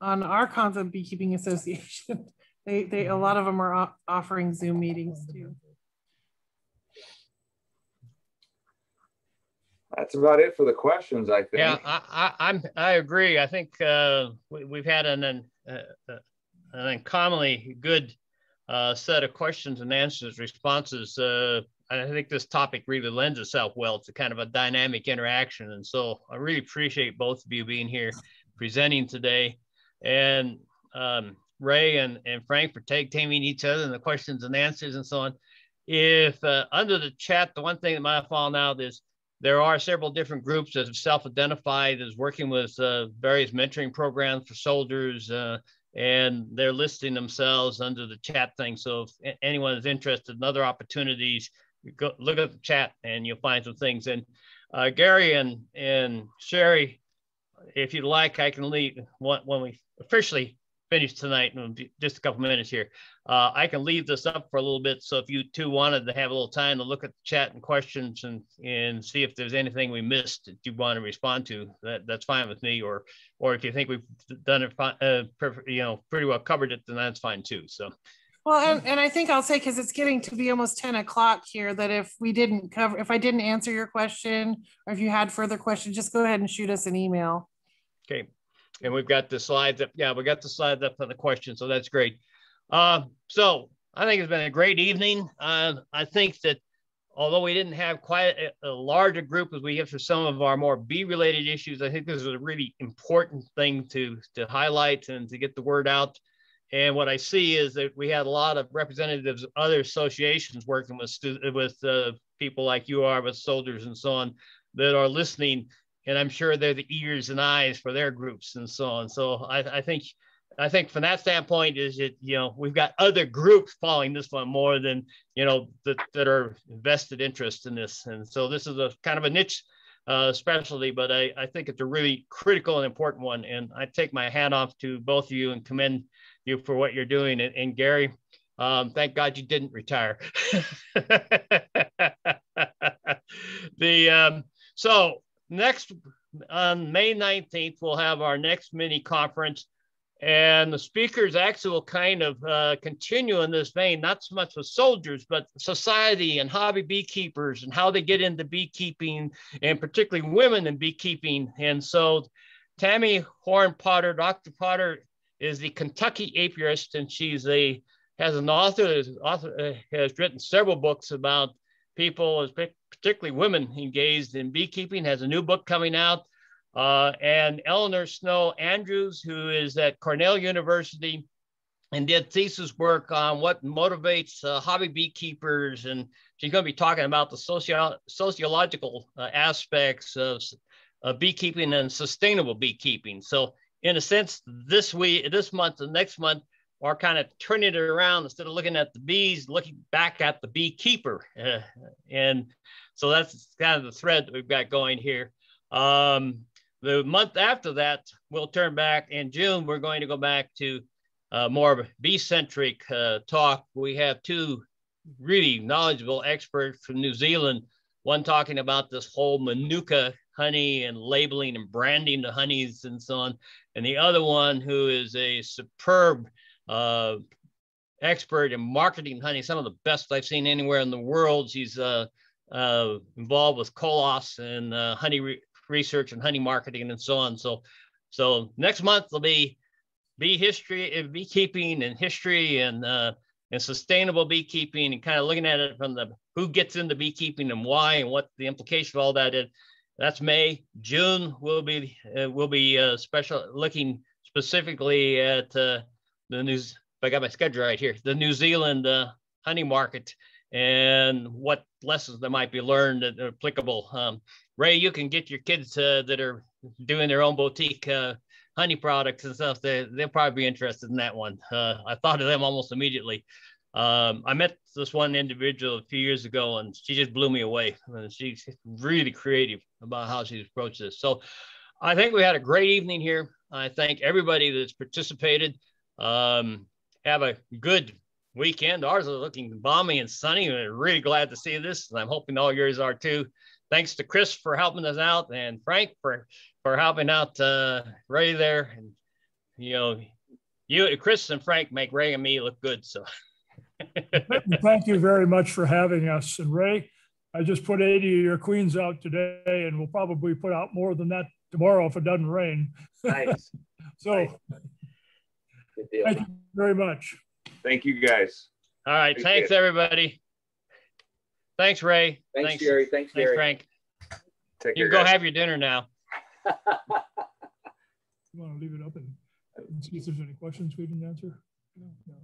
on our concept beekeeping association. [laughs] they they a lot of them are offering Zoom meetings too. That's about it for the questions. I think. Yeah, I, I, am I agree. I think uh, we, have had an an, uh, uh, an uncommonly good uh, set of questions and answers, responses. Uh, I think this topic really lends itself well to kind of a dynamic interaction, and so I really appreciate both of you being here, presenting today, and um, Ray and, and Frank for tag teaming each other and the questions and answers and so on. If uh, under the chat, the one thing that might fallen out is there are several different groups that have self-identified as working with uh, various mentoring programs for soldiers, uh, and they're listing themselves under the chat thing. So if anyone is interested in other opportunities, go look at the chat and you'll find some things. And uh, Gary and and Sherry, if you'd like, I can leave when we officially finish tonight in just a couple minutes here. Uh, I can leave this up for a little bit. So if you two wanted to have a little time to look at the chat and questions and, and see if there's anything we missed that you want to respond to, that, that's fine with me. Or or if you think we've done it, uh, perfect, you know, pretty well covered it, then that's fine too. So Well, and, and I think I'll say, because it's getting to be almost 10 o'clock here, that if we didn't cover, if I didn't answer your question, or if you had further questions, just go ahead and shoot us an email. Okay. And we've got the slides up. Yeah, we got the slides up for the question. So that's great. Uh, so I think it's been a great evening. Uh, I think that although we didn't have quite a, a, larger group as we have for some of our more bee-related issues, I think this is a really important thing to, to highlight and to get the word out. And what I see is that we had a lot of representatives of other associations working with with uh, people like you are with soldiers and so on that are listening. And I'm sure they're the ears and eyes for their groups and so on. So I, I think I think from that standpoint is that you know we've got other groups following this one more than you know that, that are vested interest in this. And so this is a kind of a niche uh, specialty, but I, I think it's a really critical and important one. And I take my hat off to both of you and commend you for what you're doing. And, and Gary, um, thank God you didn't retire. [laughs] the um, so next on May 19th, we'll have our next mini conference. And the speakers actually will kind of uh, continue in this vein, not so much with soldiers, but society and hobby beekeepers and how they get into beekeeping, and particularly women in beekeeping. And so Tammy Horn Potter, Dr. Potter is the Kentucky apiarist, and she's a has an author, author uh, has written several books about people, particularly women engaged in beekeeping. Has a new book coming out, uh, and Eleanor Snow Andrews, who is at Cornell University, and did thesis work on what motivates uh, hobby beekeepers, and she's going to be talking about the socio- sociological uh, aspects of, beekeeping and sustainable beekeeping. So in a sense, this week, this month, and next month, are kind of turning it around instead of looking at the bees, looking back at the beekeeper. Uh, and so that's kind of the thread that we've got going here. Um, the month after that, we'll turn back in June. We're going to go back to uh, more bee centric uh, talk. We have two really knowledgeable experts from New Zealand, one talking about this whole Manuka honey and labeling and branding the honeys and so on. And the other one who is a superb uh, expert in marketing honey, some of the best I've seen anywhere in the world. She's uh, involved with Colos and uh, honey re research and honey marketing and so on. So, so next month will be bee history, uh, beekeeping and history and uh, and sustainable beekeeping and kind of looking at it from the who gets into beekeeping and why and what the implication of all that is. That's May. June will be uh, will be uh, special looking specifically at uh, the news. I got my schedule right here. The New Zealand uh, honey market and what lessons that might be learned that are applicable. Um, Ray, you can get your kids uh, that are doing their own boutique uh, honey products and stuff. They they'll probably be interested in that one. I thought of them almost immediately. Um, I met this one individual a few years ago, and she just blew me away. And she's really creative about how she's approached this. So, I think we had a great evening here. I thank everybody that's participated. Um, have a good weekend. Ours are looking balmy and sunny. We're really glad to see this, and I'm hoping all yours are too. Thanks to Chris for helping us out, and Frank for for helping out uh, Ray there. And you know, you, Chris, and Frank make Ray and me look good. So. Thank you very much for having us. And Ray, I just put 80 of your queens out today, and we'll probably put out more than that tomorrow if it doesn't rain. Nice. [laughs] so nice. thank you very much. Thank you guys. All right. Appreciate thanks, it. everybody. Thanks, Ray. Thanks, thanks Jerry. Thanks, Jerry. Frank. Take you care, can go guys. have your dinner now. [laughs] you want to leave it up uh, and see if there's any questions we can answer? No, no.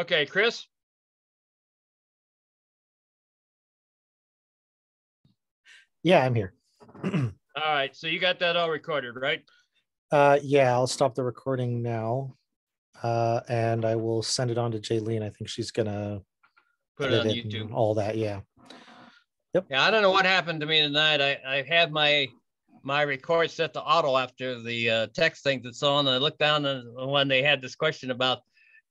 Okay, Chris. Yeah, I'm here. [clears throat] all right, so you got that all recorded, right? Uh, yeah, I'll stop the recording now, uh, and I will send it on to Jaylene. I think she's gonna put it on YouTube. All that, yeah. Yep. Yeah, I don't know what happened to me tonight. I I had my my record set to auto after the uh, text thing that's on. And I looked down and when they had this question about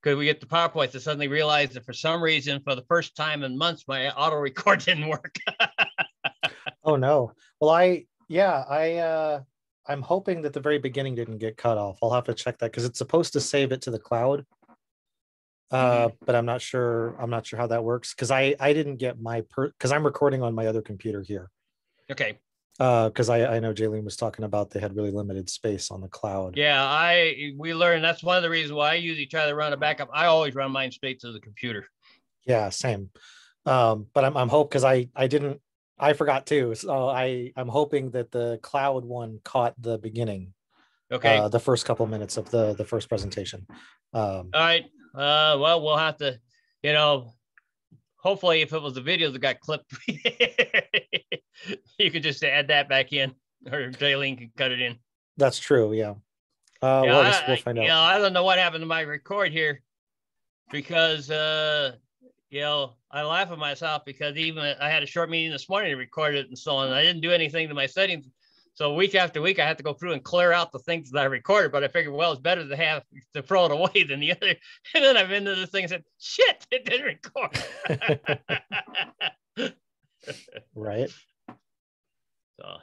could we get the PowerPoint, I suddenly realized that for some reason, for the first time in months, my auto record [laughs] didn't work. oh no. Well, I yeah, I uh I'm hoping that the very beginning didn't get cut off. I'll have to check that because it's supposed to save it to the cloud. Uh, but I'm not sure. I'm not sure how that works because I I didn't get my per because I'm recording on my other computer here. Okay. Uh, because I I know Jaylene was talking about they had really limited space on the cloud. Yeah, I we learned that's one of the reasons why I usually try to run a backup. I always run mine straight to the computer. Yeah, same. Um, but I'm I'm hope because I I didn't I forgot too. So I I'm hoping that the cloud one caught the beginning. Okay. Uh, the first couple minutes of the the first presentation. Um, All right. Uh, well, we'll have to, you know, hopefully, if it was the video that got clipped, [laughs] you could just add that back in, or Jaylene can cut it in. that's true. Yeah. Uh, Yeah, well, I we'll find you out. know, I don't know what happened to my record here because, uh, you know, I laugh at myself because even I had a short meeting this morning to record it and so on. And I didn't do anything to my settings. So week after week, I have to go through and clear out the things that I recorded. But I figured, well, it's better to have to throw it away than the other. [laughs] And then I've into this thing and said, shit, it didn't record. [laughs] [laughs] right. So,